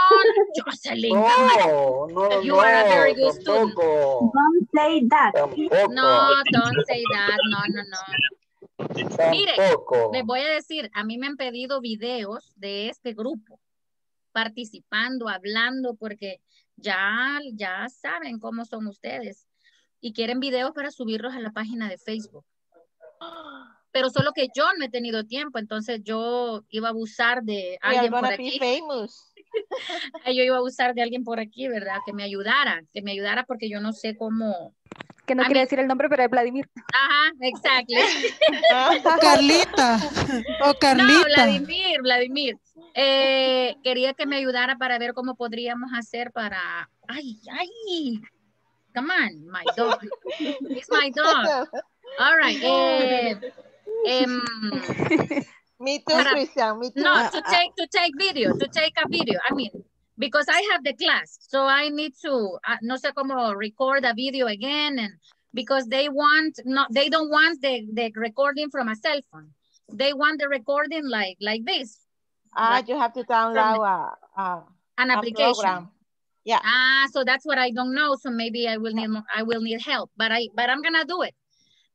Jocelyn. No, no, You are a very no, good student. tampoco. Don't say that. Tampoco. No, don't say that. No, no, no. Mire, Tampoco. les voy a decir, a mí me han pedido videos de este grupo, participando, hablando, porque ya, ya saben cómo son ustedes y quieren videos para subirlos a la página de Facebook. Pero solo que yo no he tenido tiempo, entonces yo iba a abusar de alguien por aquí. famous. *laughs* Yo iba a abusar de alguien por aquí, ¿verdad? Que me ayudara, que me ayudara porque yo no sé cómo. Que no A quiere mí- decir el nombre, pero es Vladimir. Ajá, exacto. O *laughs* *laughs* Carlita. O No, Carlita. Vladimir, Vladimir. Eh, quería que me ayudara para ver cómo podríamos hacer para. Ay, ay. Come on, my dog. It's my dog. All right. Eh, *laughs* em, *laughs* Me too, Para- Christian. Me too. no, to take to take video, to take a video. I mean, because I have the class, so I need to. Uh, no sé cómo record a video again, and because they want not, they don't want the the recording from a cell phone. They want the recording like like this. Ah, like you have to download a, a, an application. program. Yeah. Ah, so that's what I don't know. So maybe I will need more, I will need help, but I but I'm gonna do it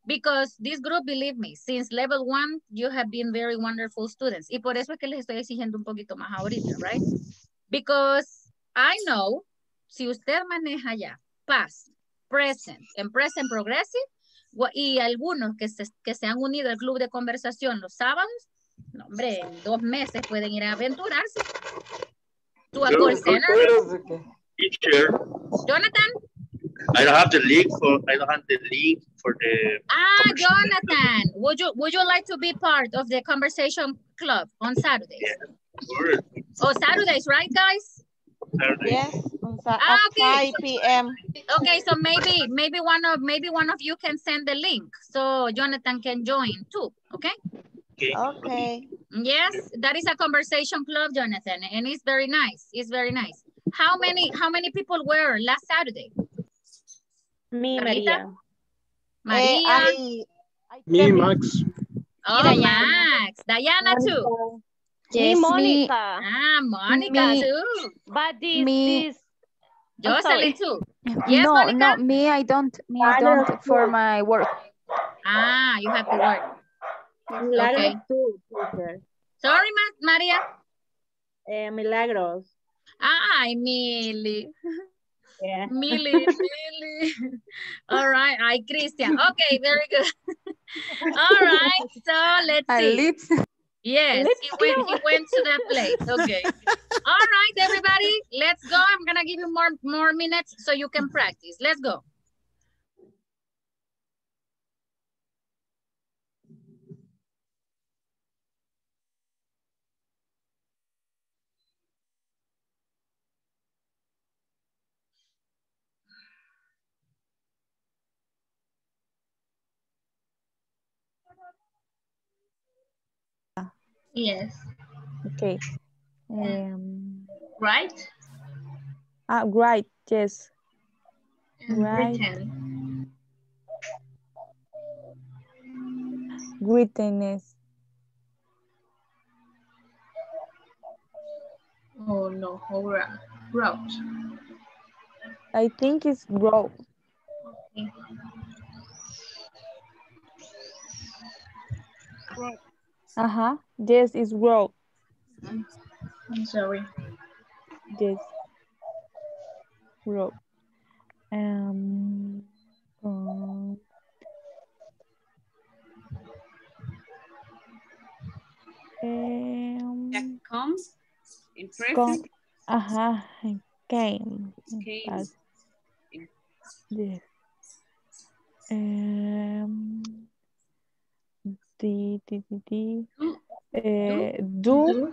because this group, believe me, since level one, you have been very wonderful students. Y por eso es que les estoy exigiendo un poquito más ahorita, right? Because I know si usted maneja ya past, present, and present progressive, y algunos que se, que se han unido al club de conversación los sábados, no, hombre, en dos meses pueden ir a aventurarse. To a call center. Teacher, Jonathan. I don't have the link for I don't have the link for the Ah, Jonathan, would you would you like to be part of the conversation club on Saturdays? word. Oh, Saturdays, right, guys? Saturday. Yes, on Sa- Ah, at okay. 5 p.m. Okay, so maybe maybe one of maybe one of you can send the link so Jonathan can join too. okay? Okay. Okay. Yes, that is a conversation club, Jonathan, and it's very nice. It's very nice. How many how many people were last Saturday? Me, Carlita? María. Me, can- Max. oh, Diana. Max. Diana too. Me, Yes, me. Monica. Ah, Monica Me. too. But this, Me. this, Jocelyn too. Yes, no, Monica? no, me, I don't. Me, I don't for my work. Ah, you have to work. Milagros Okay. too, teacher. Sorry, Ma Maria. Eh, milagros. Ay, Milly. Yeah. *laughs* Milly, Milly. *laughs* All right. Ay, Christian. Okay, very good. *laughs* All right. So let's At see. least. Yes, Let's he went, he went to that place. Okay. All right, everybody. Let's go. I'm going to give you more, more minutes so you can practice. Let's go. Yes. Okay. Um, Right? ah, right, yes. And Right. written. Greatness. Oh no, or route. I think it's grow. Okay. Uh-huh. This is grow. I'm, I'm sorry. This Grow. Um, um, um, In Con, present, ajá, came. came. Past. Yes. Um, the, the, the, the, eh, do,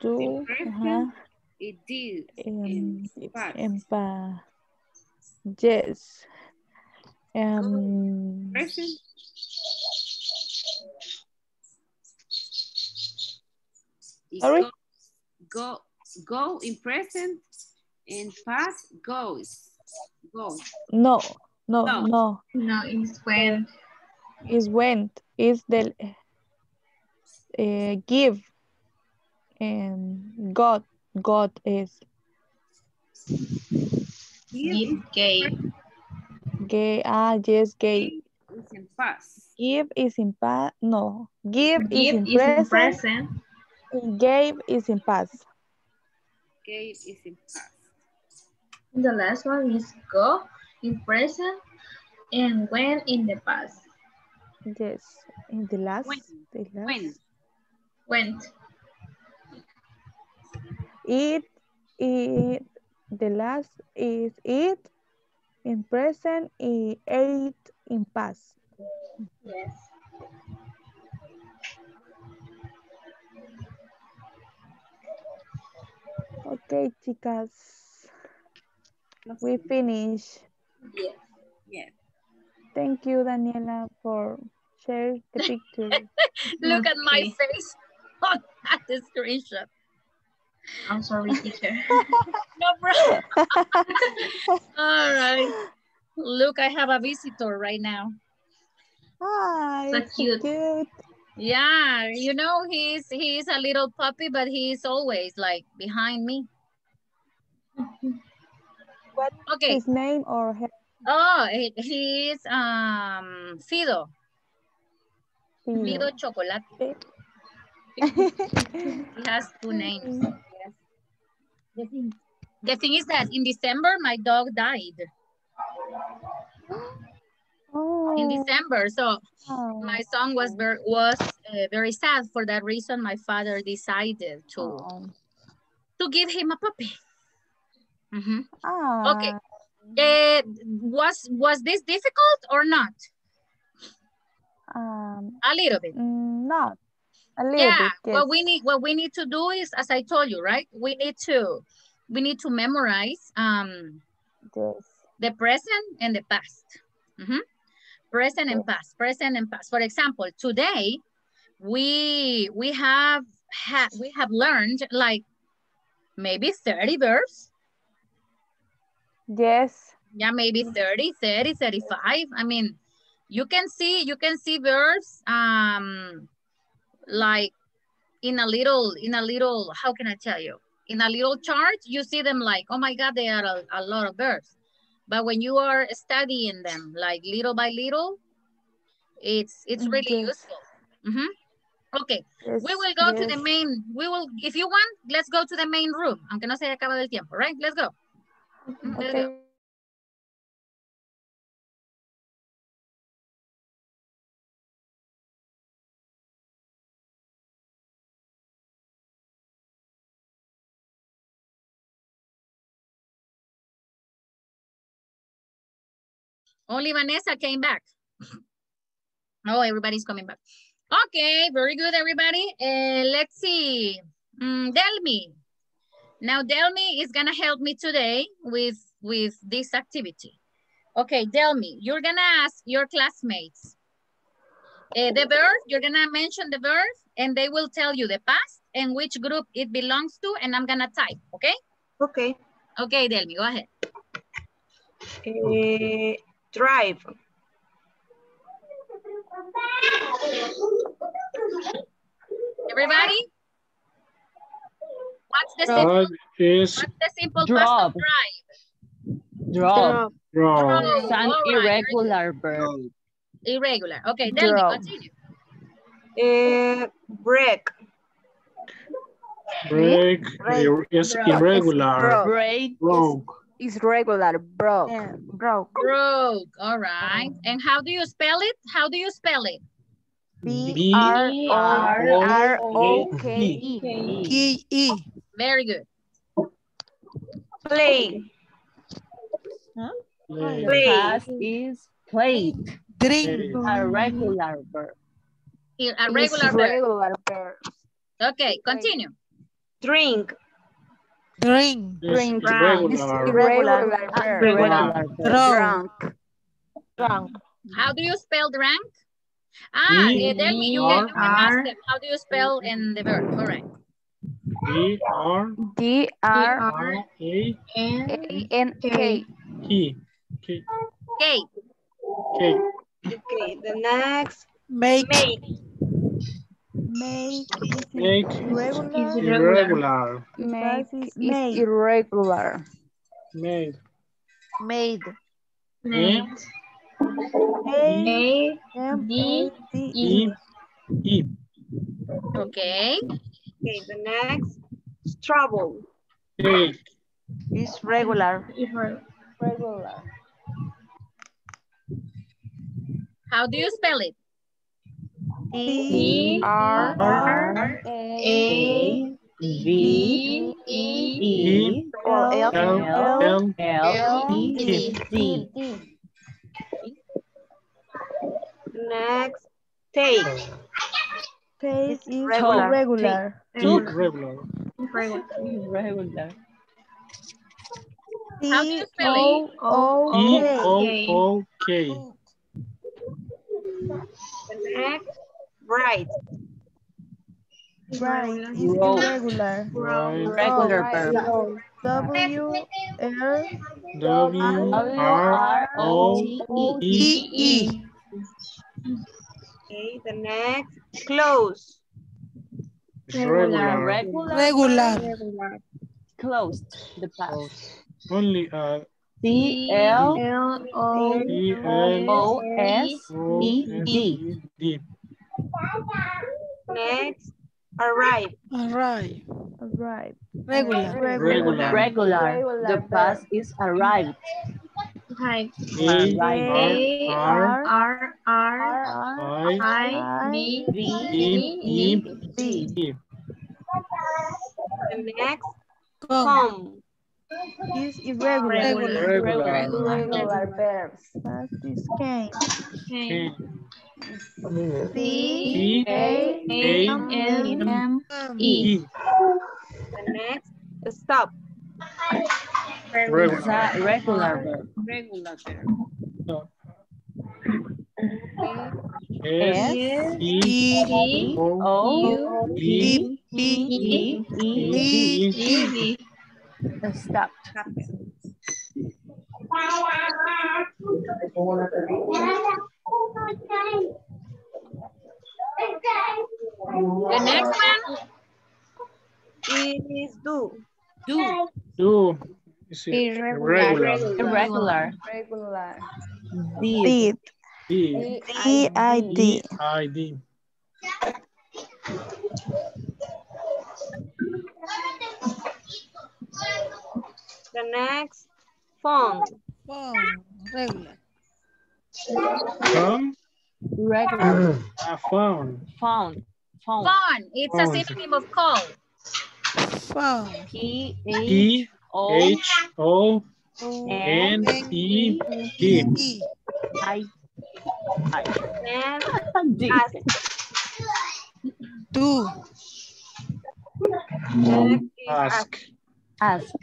do, In present, ajá, it did. em, In past. en pa, yes. Um, Present. It Sorry? Go, go, go in present and past goes. Go. no, no, No. no. No, it's when. Is went is the uh, give and God God is Give, gave. gay ah yes gay It's in past. give is in past no give, is in is in present, present. and gave is in past Gave is in past. The last one is go in present and when in the past. Yes in the last When? the last When? Went. it it the last is it in present and ate in past Yes. okay chicas we finish Yes. Yes. Thank you, Daniela, for sharing the picture. *laughs* Look at my face *laughs* on that screenshot. I'm sorry, teacher. *laughs* No problem. All right. Look, I have a visitor right now. Hi, So cute. cute. Yeah, you know, he's he's a little puppy, but he's always like behind me. What Okay. his name or her? Oh, he, he's um Fido. Fido Chocolate. He *laughs* has two names. Yes. The thing, is that in December my dog died. Oh, In December, so oh, my son was very was uh, very sad. For that reason, my father decided to oh. to give him a puppy. Mhm. Ah, Okay. Uh, was was this difficult or not? Um, A little bit. mm, not a little Yeah. bit. What we need what we need to do is, as I told you, right? We need to we need to memorize um Yes. the present and the past. Mm -hmm. Present and past. Present and past. For example, today we we have had we have learned like maybe 30 verbs. Yes. Yeah, maybe 30, 30, 35. I mean, you can see you can see verbs um like in a little in a little how can I tell you? In a little chart, you see them like, oh my God, they are a, a lot of verbs. But when you are studying them like little by little, it's it's really Yes. useful. Mhm. Okay, Yes. we will go to the main, we will, if you want, let's go to the main room, aunque no se acabado el tiempo, right? Let's go. Let's go. Only Vanessa came back. Oh, everybody's coming back. Okay, very good, everybody. Uh, let's see. Mm, Delmi. Now, Delmi is gonna help me today with, with this activity. Okay, Delmi, you're gonna ask your classmates uh, the verb, you're gonna mention the verb, and they will tell you the past and which group it belongs to, and I'm gonna type, okay? Okay. Okay, Delmi, go ahead. Eh, drive. Everybody? What's the simple, Drive is what's the simple Drop. past of drive? drop. Drop. It's an irregular verb. Irregular. Okay, Delmi, Drop. continue. Eh, break. Break ir- is irregular. Break Broke. Is regular. Broke. broke. Broke, all right. And how do you spell it? How do you spell it? B R R R O O K K E. K E. Very good. Play. The past is played. Drink. A regular verb. A regular verb. regular verb. Okay, continue. Drink. Drink. This Drink. is Is regular. irregular. Regular. Drunk. Drunk. How do you spell drank? Ah, D eh, tell me, you R can, you can ask them. How do you spell in the verb? Correct. D R D R R A A N K. K. K. Okay. K. Okay, the next. Make. Make. Make Make regular. irregular. Make is is made. irregular. Made. Made. M A M D A D E E. Okay. Okay, the next. Trouble. Take. is regular. Regular. How do you spell it? D R R A V E E L L L L E D. Next. Take. Take is regular. regular. Took. Regular. Regular. How do you spell it? O O K. O O K. The next. Right. Right is Roll. irregular. Regular verb. W R W R O E. E E. Okay, the next. Close. regular. Regular. Regular. Closed. The past. Only uh C L L O E L O S O E S D. D. Next. Arrive. Alright. right. Regular. Regular. Regular. The past is arrived. Right. A Arrived. R R R I I V E D. E. The next. Come. Come. is irregular. Regular. Regular. Regular verbs. Past is came. K. C E A A M M E. The next. Stop. Regular. a regular verb. Regular verb. No. S E E. O O B B. B. E E E. D. Stop. The next one? Is do. Do. Do. Is it Irregular. regular? Irregular. Regular. Did. Did. D D I D. I D. The next. Phone. Phone. Regular. Come. Regular. A *clears throat* uh, phone. Phone. Phone. Phone. It's a Phone. synonym of call. Phone. P E H O H O N N E D. I I Next. D. *laughs* Ask. Do. Next is Ask. Ask.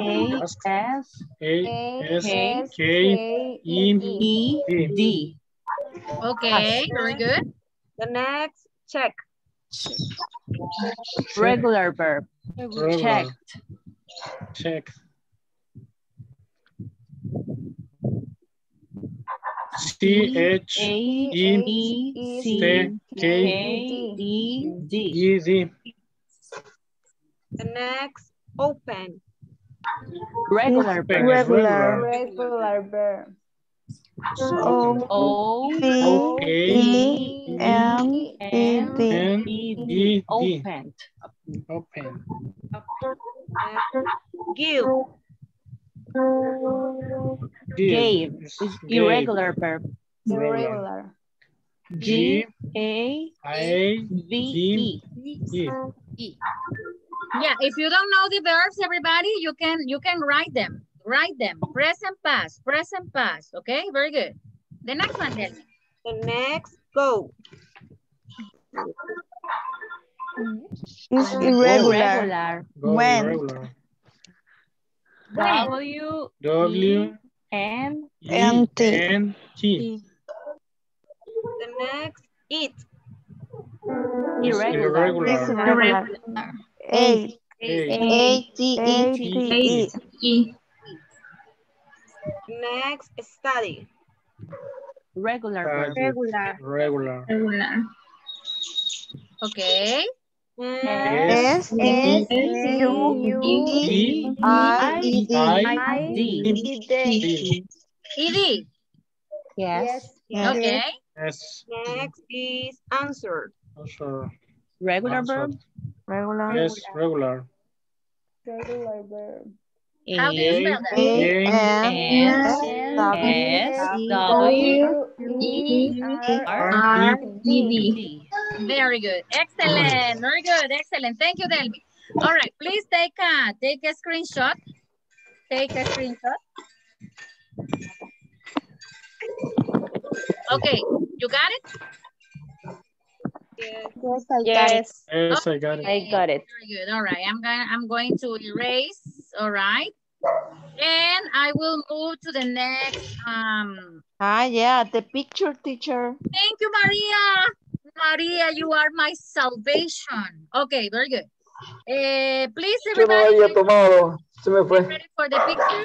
A Ask. S A S K K E D. D. Okay, very good. The next. Check. Regular verb. Checked. Check. C H A E T C K K E D. E D. The next. Open. Regular Open. verb. Regular. Regular verb. O O P E M E N D. N E E D. D. Opened. Open. Give. Gave Is is irregular verb. Irregular. G A A V E. E. Yeah, if you don't know the verbs, everybody, you can you can write them. Write them. Present past, present past. Okay, very good. The next one, tell me. The next, go. It's irregular. Go When? irregular. W W N N T. The next, it. Irregular. Irregular. A. A. T A, E T, E. Next, study. Regular. Regular. Regular. Regular. Okay. S, S, E, U, E, I, I, I, D. D. D. ED. Yes. Okay. Yes. Next is answer. Also, Regular verb. Regular. Yes, regular. Regular verb. How do you spell that? A, S S W E R R D D. Very good. Excellent. Very good. Excellent. Thank you, Delmi. All right. Please take a take a screenshot. Take a screenshot. Okay. You got it? Yes, I got it. Yes. Yes, I got it. I got it. Very good. All right. I'm going I'm going to erase. All right. And I will move to the next um Ah, yeah, the picture teacher. Thank you, Maria. Maria, you are my salvation. Okay, very good. Eh, please, Yo no everybody, había tomado. Se me fue. ready for the picture?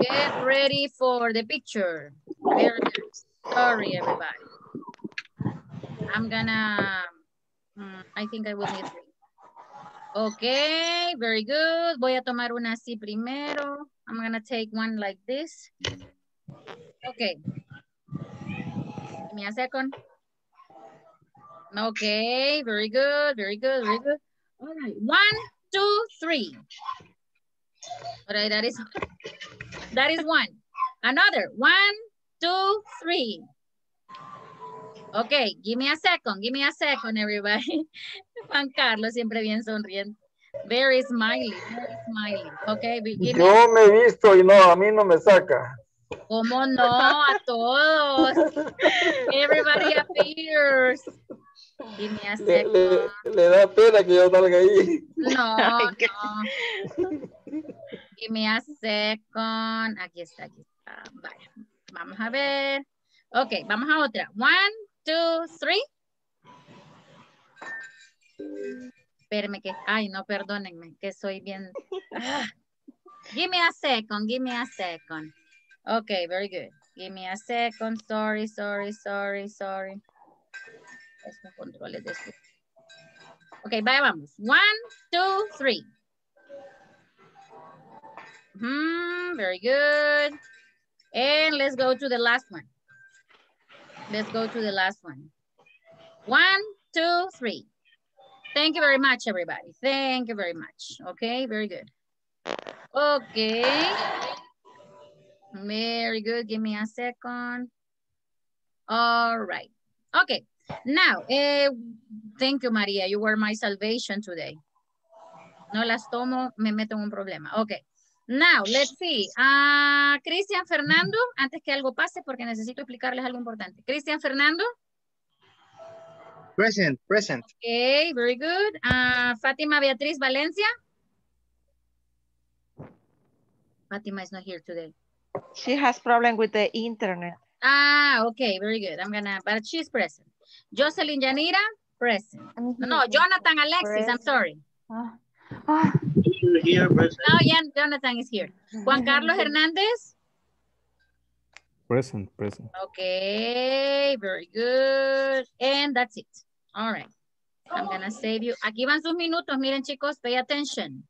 Get ready for the picture. Very good. Sorry, everybody. I'm gonna, mm, I think I will need three. Okay, very good. Voy a tomar una así primero. I'm gonna take one like this. Okay. Give me a second. Okay, very good, very good, very good. All right, one, two, three. All right, that is, that is one. Another, one, two, three. Okay, give me a second, give me a second, everybody. *laughs* Juan Carlos siempre bien sonriente. Very smiley, very smiley. Okay, give me, Yo me he visto y no, a mí no me saca. ¿cómo no? A todos. *laughs* Everybody appears. Give me a second. le, le da pena que yo salga ahí. No, *laughs* no. Give me a second. Aquí está, aquí está. Vaya. Vamos a ver. Ok, vamos a otra. One, two, three. Ay, no, perdónenme, que soy bien. Ah. Give me a second, give me a second. Okay, very good. Give me a second. Sorry, sorry, sorry, sorry. Estos controles de vaya, vamos. One, two, three. Hmm, very good. And let's go to the last one. Let's go to the last one. One, two, three. Thank you very much, everybody. Thank you very much. Okay, very good. Okay. Very good. Give me a second. All right. Okay. Now, eh, thank you, Maria. You were my salvation today. No las tomo, me meto en un problema. Okay. Now, let's see. Ah, Cristian Fernando, antes que algo pase, porque necesito explicarles algo importante. Cristian Fernando. Present, present. Okay, very good. Ah, Fátima Beatriz Valencia. Fátima is not here today. She has problem with the internet. Ah, okay, very good. I'm gonna, but she's present. Jocelyn Yanira, present. No, no, Jonathan Alexis, I'm sorry. Here, present. No, Jan- Jonathan is here. Juan Carlos Hernández. Present, present. Okay, very good. And that's it. All right. I'm gonna save you. Aquí van sus minutos. Miren, chicos, pay attention.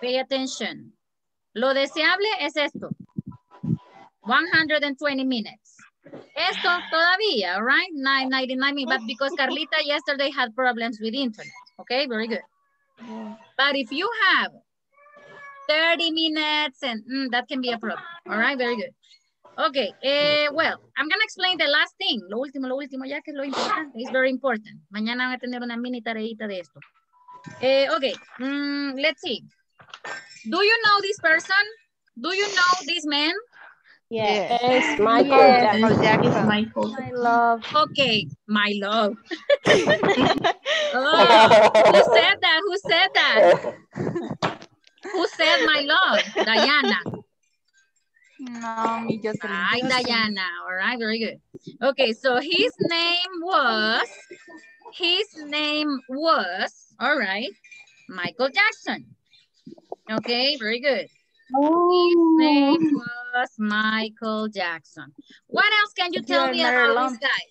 Pay attention. Lo deseable es esto. 120 minutes. Esto todavía, all right? 999 minutes, but because Carlita yesterday had problems with internet. Okay, very good. But if you have 30 minutes and mm, that can be a problem. All right, very good. Okay, eh, well, I'm gonna explain the last thing. Lo último, lo último, ya que es lo importante. It's very important. Mañana van a tener una mini tareita de esto. Eh, okay, mm, let's see. Do you know this person? Do you know this man? Yes. Yes. Michael Yes. Jackson. Jackson. Michael. My love. Okay, my love. *laughs* oh, who said that? Who said that? Who said my love? Diana. No, mi Jocelyn. Hi, Diana. All right, very good. Okay, so his name was, his name was, all right, Michael Jackson. Okay, very good. His name was Michael Jackson. What else can you tell You're me about long. this guy?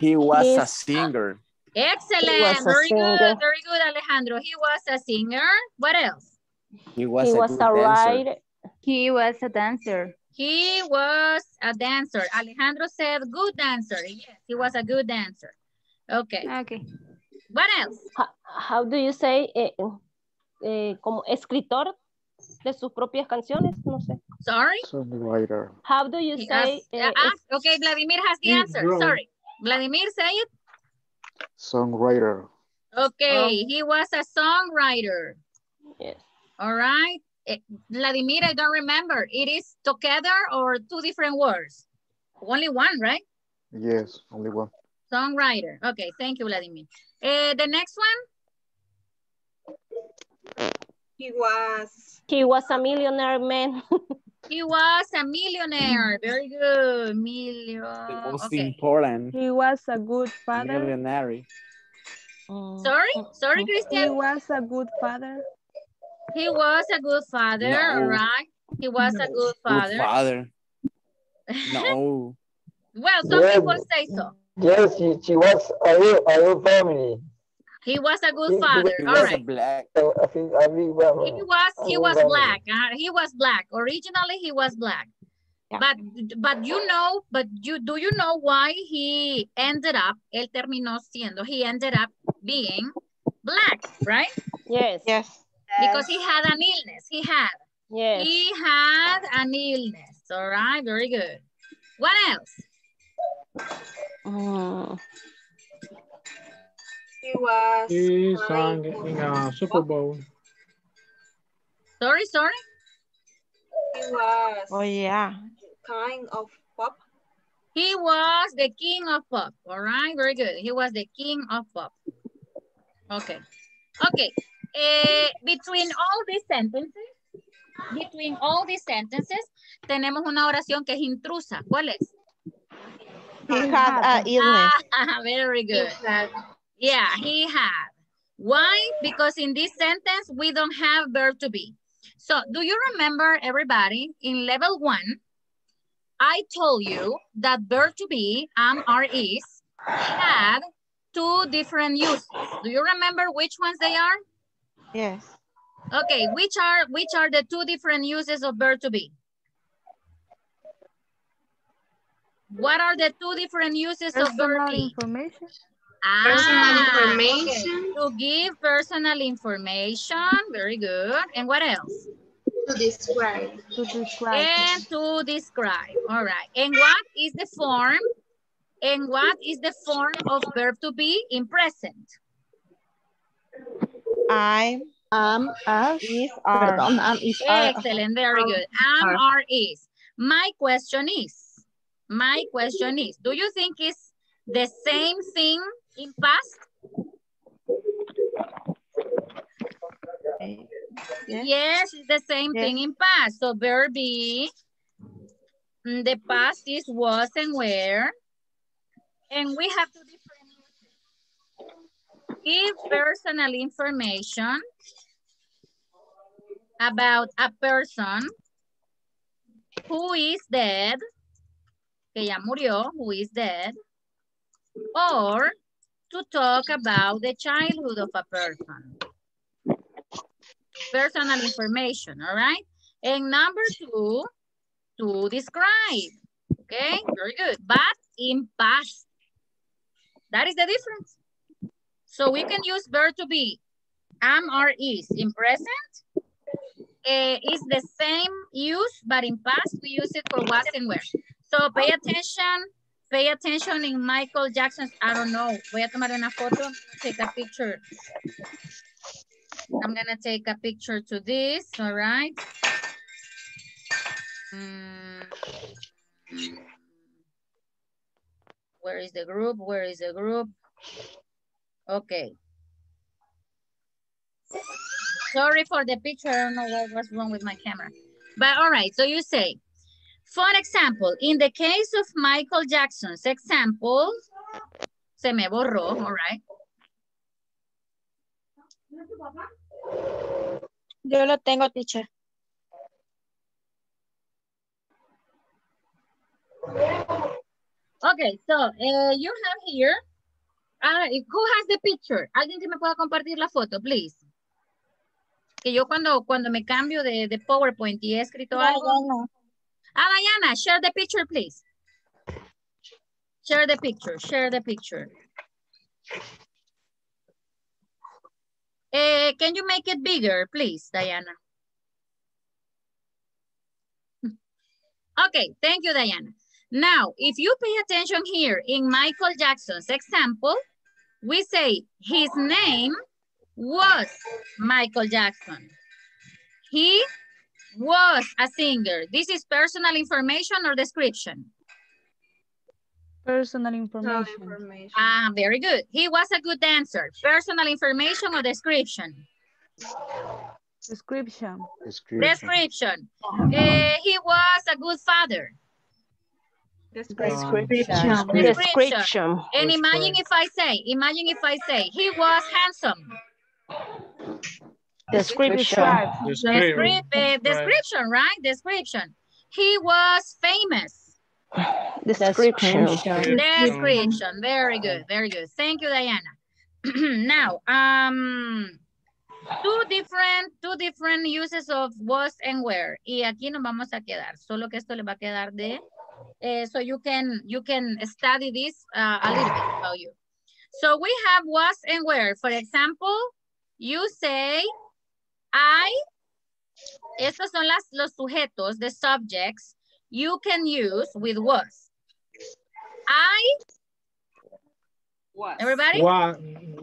He was a singer. Excellent. a Very singer. good. Very good, Alejandro. He was a singer. What else? He was He a was good a dancer. writer. He was a dancer. He was a dancer. Alejandro said good dancer. Yes, he was a good dancer. Okay. Okay. What else? How, how do you say eh, eh, como escritor de sus propias canciones? No sé. Sorry? Songwriter. How do you He say has- eh, ah, es- okay, Vladimir has the He answer. wrote. Sorry. Vladimir, say it. Songwriter. Okay, he was a songwriter. Yes. All right. Eh, Vladimir, I don't remember. It is together or two different words? Only one, right? Yes, only one. Songwriter. Okay, thank you, Vladimir. Eh, the next one? He was. He was a millionaire man. *laughs* He was a millionaire. Very good. Million. The most Okay. important He was a good father. millionaire. Mm. Sorry? Mm. Sorry, Christian. He was a good father. He was a good father, No. all right? He was a good father. Good father. *laughs* No. Well, some Yes. people say so. Yes, she, she was a good, a good family. He was a good He- he father, He all was right. black. So, I think I mean, well, He was he a was family. black. uh, he was black. Originally he was black. Yeah. But but you know, but you do you know why he ended up, él terminó siendo, he ended up being black, right? Yes. Yes. Because he had an illness. He had. Yes. He had an illness. All right, very good. What else? Mm. He was. He sang in a Super Bowl. Sorry, sorry. He was Oh, yeah. kind of pop. He was the king of pop. All right, very good. He was the king of pop. Okay. Okay. Eh, between all these sentences, between all these sentences, tenemos una oración que es intrusa. ¿Cuál es? He had an illness. Ah, *laughs* very good. Yeah, he had. Why? Because in this sentence, we don't have verb to be. So do you remember, everybody, in level one, I told you that verb to be, am, are, is, had two different uses. Do you remember which ones they are? Yes. Okay, which are which are the two different uses of verb to be? What are the two different uses of verb to be? information. Personal Ah, information. okay. To give personal information. Very good. And what else? To describe. To describe. And to describe. All right. And what is the form? And what is the form of verb to be in present? I'm, Am, as, is, are. perdón, am, is, are. Excellent. Very good. Am, are. are, is. My question is, my question is, do you think it's the same thing in past? Yes. Yes, it's the same Yes. thing in past. So verb be, mm, the past is was and were. And we have two different uses. Give personal information about a person who is dead, que ya murió, who is dead, or to talk about the childhood of a person personal information, all right? And number two, to describe, okay? Very good, but in past. That is the difference. So we can use verb to be am or is in present uh, the same use, but in past we use it for was and where. So pay attention, pay attention in Michael Jackson's, I don't know, voy a tomar una foto, take a picture. I'm gonna take a picture to this, all right? Mm. Where is the group? Where is the group? Okay. Sorry for the picture. I don't know what was wrong with my camera. But all right, so you say, for example, in the case of Michael Jackson's example, se me borró, all right? Yo lo tengo, teacher. Okay, so uh, you have here, uh, who has the picture? ¿Alguien que me pueda compartir la foto, please? Que yo cuando, cuando me cambio de, de PowerPoint y he escrito algo. Ah, Diana, share the picture, please. Share the picture, share the picture. Eh, can you make it bigger, please, Diana? *laughs* Okay, thank you, Diana. Now, if you pay attention here in Michael Jackson's example, we say his name was Michael Jackson. He was a singer. This is personal information or description? Personal information. Ah, very good. He was a good dancer. Personal information or description? Description. Description. Eh, he was a good father. Description. Description. And imagine if I say, imagine if I say, he was handsome. Description. Descrip- eh, description, right? Description. He was famous. Description. Description. Very good, very good. Thank you, Diana. *clears throat* now, um, two different, two different uses of was and where. Y aquí nos vamos a quedar. Solo que esto le va a quedar de, eh, so you can, you can study this uh, a little bit about you. So we have was and where. For example, you say, I, estos son las, los sujetos, the subjects, you can use with was. I, Was. everybody? Was.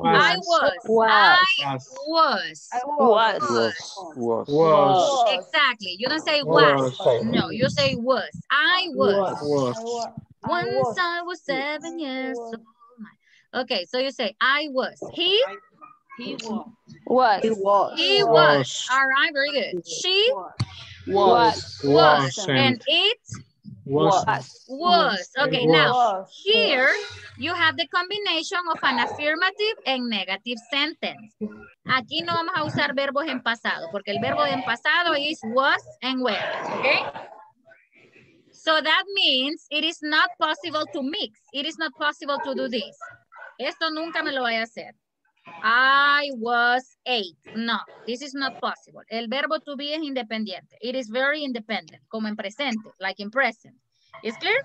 I was. Was. I Was. was. Was. Was. Was. Exactly. You don't say was. Was. No, you say was. I was. Was. Once I was seven years old. Okay, so you say I was. He? He was. Was. He was. He was. All right, very good. She Was. was. Was. And And it was. was. Okay, It now here you have the combination of an affirmative and negative sentence. Aquí no vamos a usar verbos en pasado porque el verbo en pasado is was and were. Okay? So that means it is not possible to mix. It is not possible to do this. Esto nunca me lo vaya a hacer. I was eight. No, this is not possible. El verbo to be es independiente. It is very independent, como en presente, like in present. Is clear?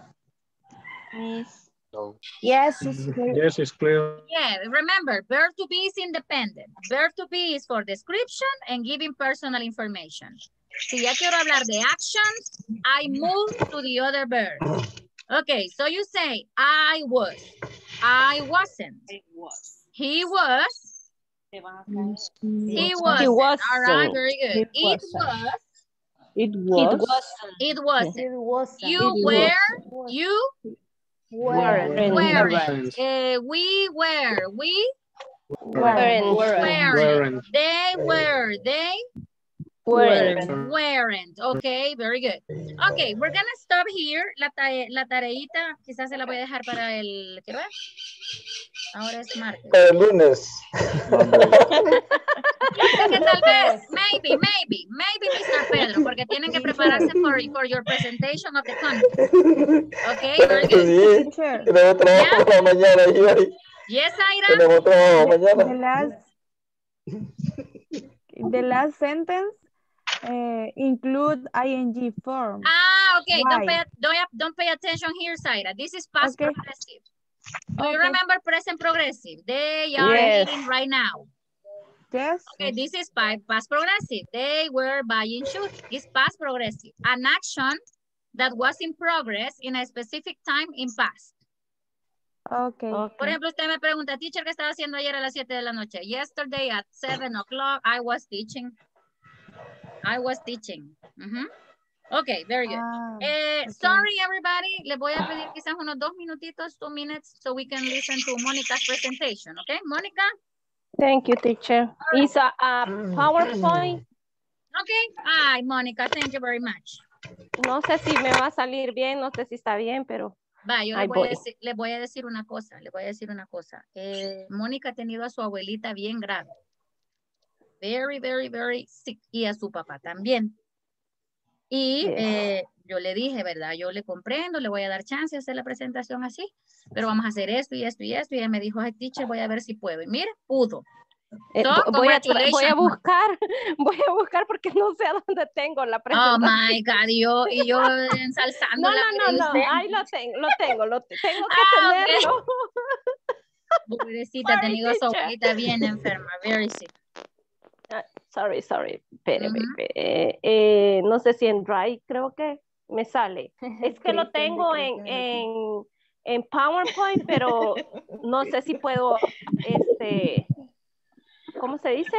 No. Yes, it's mm-hmm. clear. Yes, it's clear. Yeah, remember, verb to be is independent. Verb to be is for description and giving personal information. Si ya quiero hablar de actions, I move to the other verb. Okay, so you say, I was. I wasn't. It was. He was. Te van. He He wasn't. wasn't. All right, very good. He It wasn't. was. It It was. wasn't. It wasn't. It wasn't. You It were. You Weren't. weren't. Uh, we were. We Weren't. weren't. Weren't. They were. They Weren't. weren't. Okay, very good. Okay, we're gonna stop here. La, ta- la tareita quizás se la voy a dejar para el... ¿Quiero ver? Ahora es martes. El lunes. *laughs* Que tal vez, maybe, maybe, maybe, Mr. Pedro, porque tienen que prepararse for, for your presentation of the content. Okay, very good. Sí, tenemos trabajo mañana Yes, Aira? tenemos trabajo The mañana. last, the last sentence uh, include ing form. Ah, okay, don't pay, don't, don't pay attention here, Zaira. This is past Okay. progressive. Do you remember present progressive? They are Yes. eating right now. Yes. Okay, this is past progressive. They were buying shoes. It's past progressive. An action that was in progress in a specific time in past. Okay. Por ejemplo, usted me pregunta, teacher, ¿qué estaba haciendo ayer a las 7 de la noche? Yesterday at 7 o'clock, I was teaching. I was teaching. Ujú. Okay, very good. Ah, Eh, Sorry, everybody. Les voy a pedir quizás unos dos minutitos, two minutes, so we can listen to Monica's presentation. Okay, Monica? Thank you, teacher. It's a, a PowerPoint. Okay. Ay, Monica, thank you very much. No sé si me va a salir bien, no sé si está bien, pero Va, yo voy, a voy. decir, le voy a decir una cosa, le voy a decir una cosa. Eh, Mónica ha tenido a su abuelita bien grave. Very, very, very sick. Y a su papá también. Y eh, yo le dije, ¿verdad? Yo le comprendo, le voy a dar chance de hacer la presentación así, pero vamos a hacer esto y esto y esto. Y ella me dijo, ay, teacher, voy a ver si puedo. Y mire, pudo. Eh, So, vo- voy, a, voy a buscar, *laughs* voy a buscar porque no sé a dónde tengo la Oh presentación. my God, y yo, y yo ensalzando No, no, no, no, ahí lo tengo, lo tengo, lo te- tengo *laughs* que Ah, tenerlo. Pobrecita, ha *laughs* Sorry, tenido su bien enferma, very sick. Sorry, sorry, espéreme, eh, eh, no sé si en Drive creo que me sale. *laughs* Es que lo tengo en, en, en PowerPoint, pero no sé si puedo, este, ¿cómo se dice?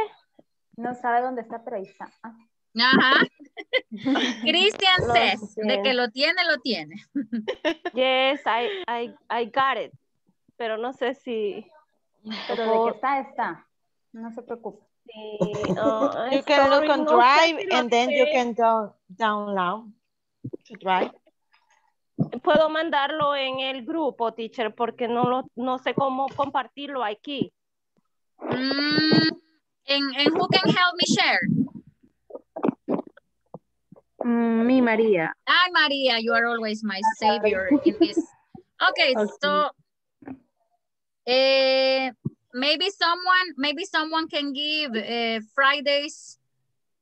No sabe dónde está, pero ahí está. Ah. Ajá. *laughs* Cristian Lo says, de que lo tiene, lo tiene. Yes, I, I, I got it, pero no sé si... Pero de que está, está. No se preocupe. Sí, *laughs* ah, You can look on no sé Drive and then you can down, download to Drive. Puedo mandarlo en el grupo, teacher, porque no lo, no sé cómo compartirlo aquí. Mm, and, and who can help me share? Mm, mi María. Ay, Maria, you are always my savior in this. *laughs* Okay, so eh, maybe someone, maybe someone can give uh, Friday's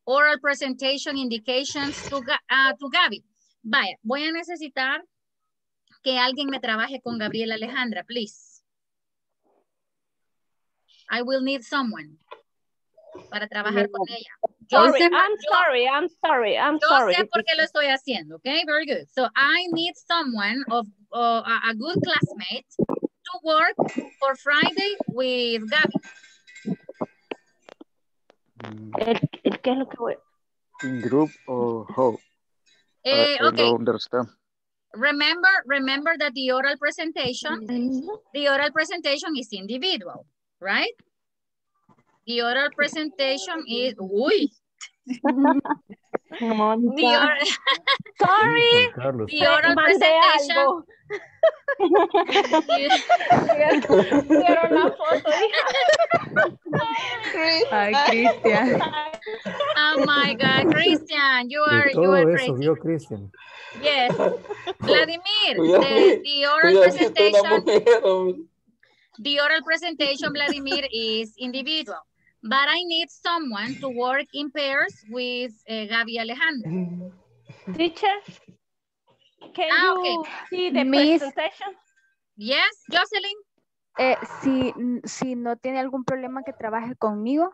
oral presentation indications to, ah, to Gaby. Vaya, voy a necesitar que alguien me trabaje con Gabriela Alejandra, please. I will need someone para trabajar con ella. Yo Sorry, I'm sorry, I'm sorry, I'm Yo sorry. sé por qué lo estoy haciendo, okay? Very good. So I need someone of uh, a good classmate to work for Friday with Gaby. El, el- ¿Qué es lo que voy? In group or how? I- Eh, I, okay. don't understand. Remember, remember that the oral presentation, the oral presentation is individual, right? The oral presentation is, uy, the *laughs* oral, Sorry, Carlos. the oral mandé presentation. algo. *laughs* Vieron la foto, Ay, Cristian. Oh my God, Christian, you are, De you todo are eso crazy. vio Cristian. Yes. Vladimir, *laughs* Cuidado, the, the oral cuidado que esto es una presentation, mujer, hombre. the oral presentation, Vladimir, is individual. But I need someone to work in pairs with uh, Gaby Alejandro. *laughs* Teacher, can Ah, you see the Miss- presentation? Yes, Jocelyn? Eh, si, si no tiene algún problema que trabaje conmigo,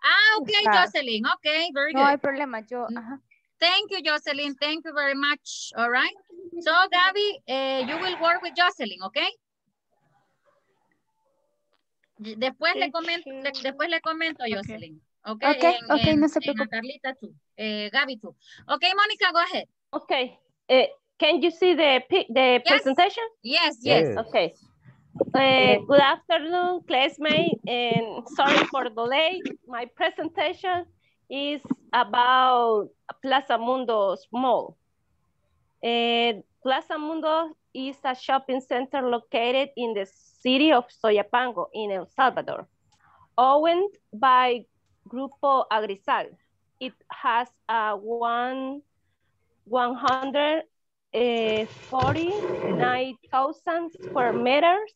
Ah, okay, Ah. Jocelyn. Okay, very good. no hay problema. Yo, ajá. Thank you, Jocelyn. Thank you very much. All right. So, Gaby, uh, you will work with Jocelyn, okay? Después le comento, de- después le comento Jocelyn. Okay, Okay, en- okay, en- no se preocupe. Carlita tú. Eh, Gaby tú. Okay, Monica, go ahead. Okay. Uh, can you see the pic- the presentation? Yes, yes. Okay. Uh, good afternoon, classmate, and sorry for the delay. My presentation is about Plaza Mundo Mall. Uh, Plaza Mundo is a shopping center located in the city of Soyapango in El Salvador, owned by Grupo Agrisal. It has a one 149,000 square meters,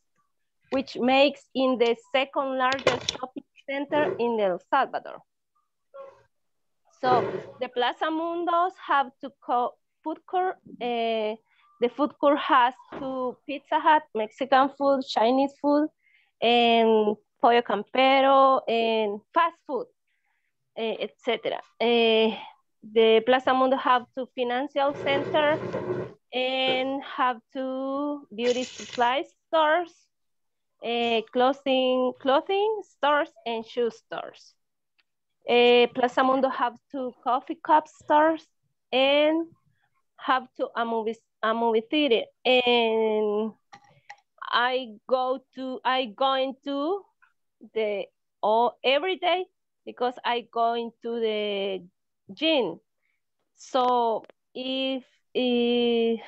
which makes in the second largest shopping center in El Salvador. So the Plaza Mundos have to co food court. Uh, the food court has two Pizza Hut, Mexican food, Chinese food, and pollo campero, and fast food, eh, etc. Eh, the Plaza Mundo have two financial center and have two beauty supply stores, eh, clothing, clothing stores, and shoe stores. Eh, Plaza Mundo have two coffee cup stores and have to a movie a movie theater and I go to I going to the all every day because I going to the gym. So if if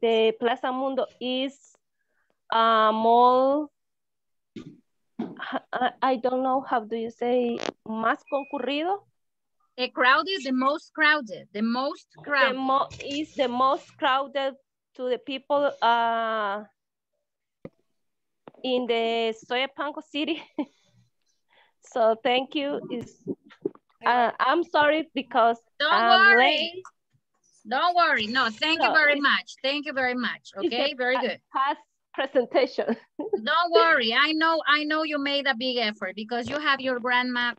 the Plaza Mundo is a mall I, I don't know how do you say más concurrido A crowded, the most crowded, the most the crowded. mo is the most crowded to the people uh, in the Soyapango city. *laughs* so thank you. Is uh, I'm sorry because Don't I'm worry. late. Don't worry. No, thank you very much. Thank you very much. Okay, very good. Past presentation. *laughs* Don't worry. I know I know you made a big effort because you have your grandma.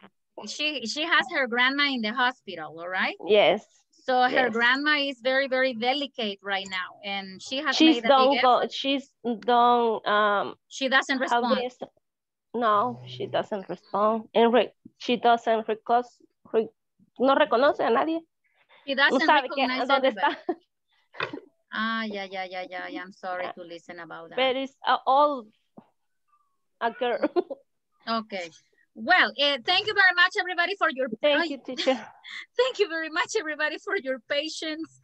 She she has her grandma in the hospital, all right? yes. So her Yes. grandma is very, very delicate right now, and she has She's don't go. She's don't um. She doesn't respond. say- No, she doesn't respond. And re she doesn't recognize. Re no reconoce a nadie. She doesn't sabe que, recognize dónde está. *laughs* Ah, yeah, yeah, yeah, yeah, yeah. I'm sorry to listen about that. But it's uh, all a girl. *laughs* Okay. Well, uh, thank you very much, everybody, for your Thank you, teacher. *laughs* thank you very much, everybody, for your patience.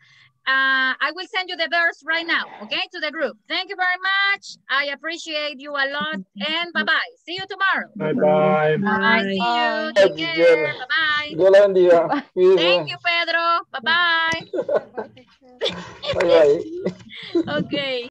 Uh, I will send you the verse right now, okay, to the group. Thank you very much. I appreciate you a lot, and bye-bye. See you tomorrow. Bye-bye. Bye. See you. Take care. Bye-bye. Dios la bendiga. Cuídese. Thank you, Pedro. Bye-bye. *laughs* *laughs* Bye bye. okay.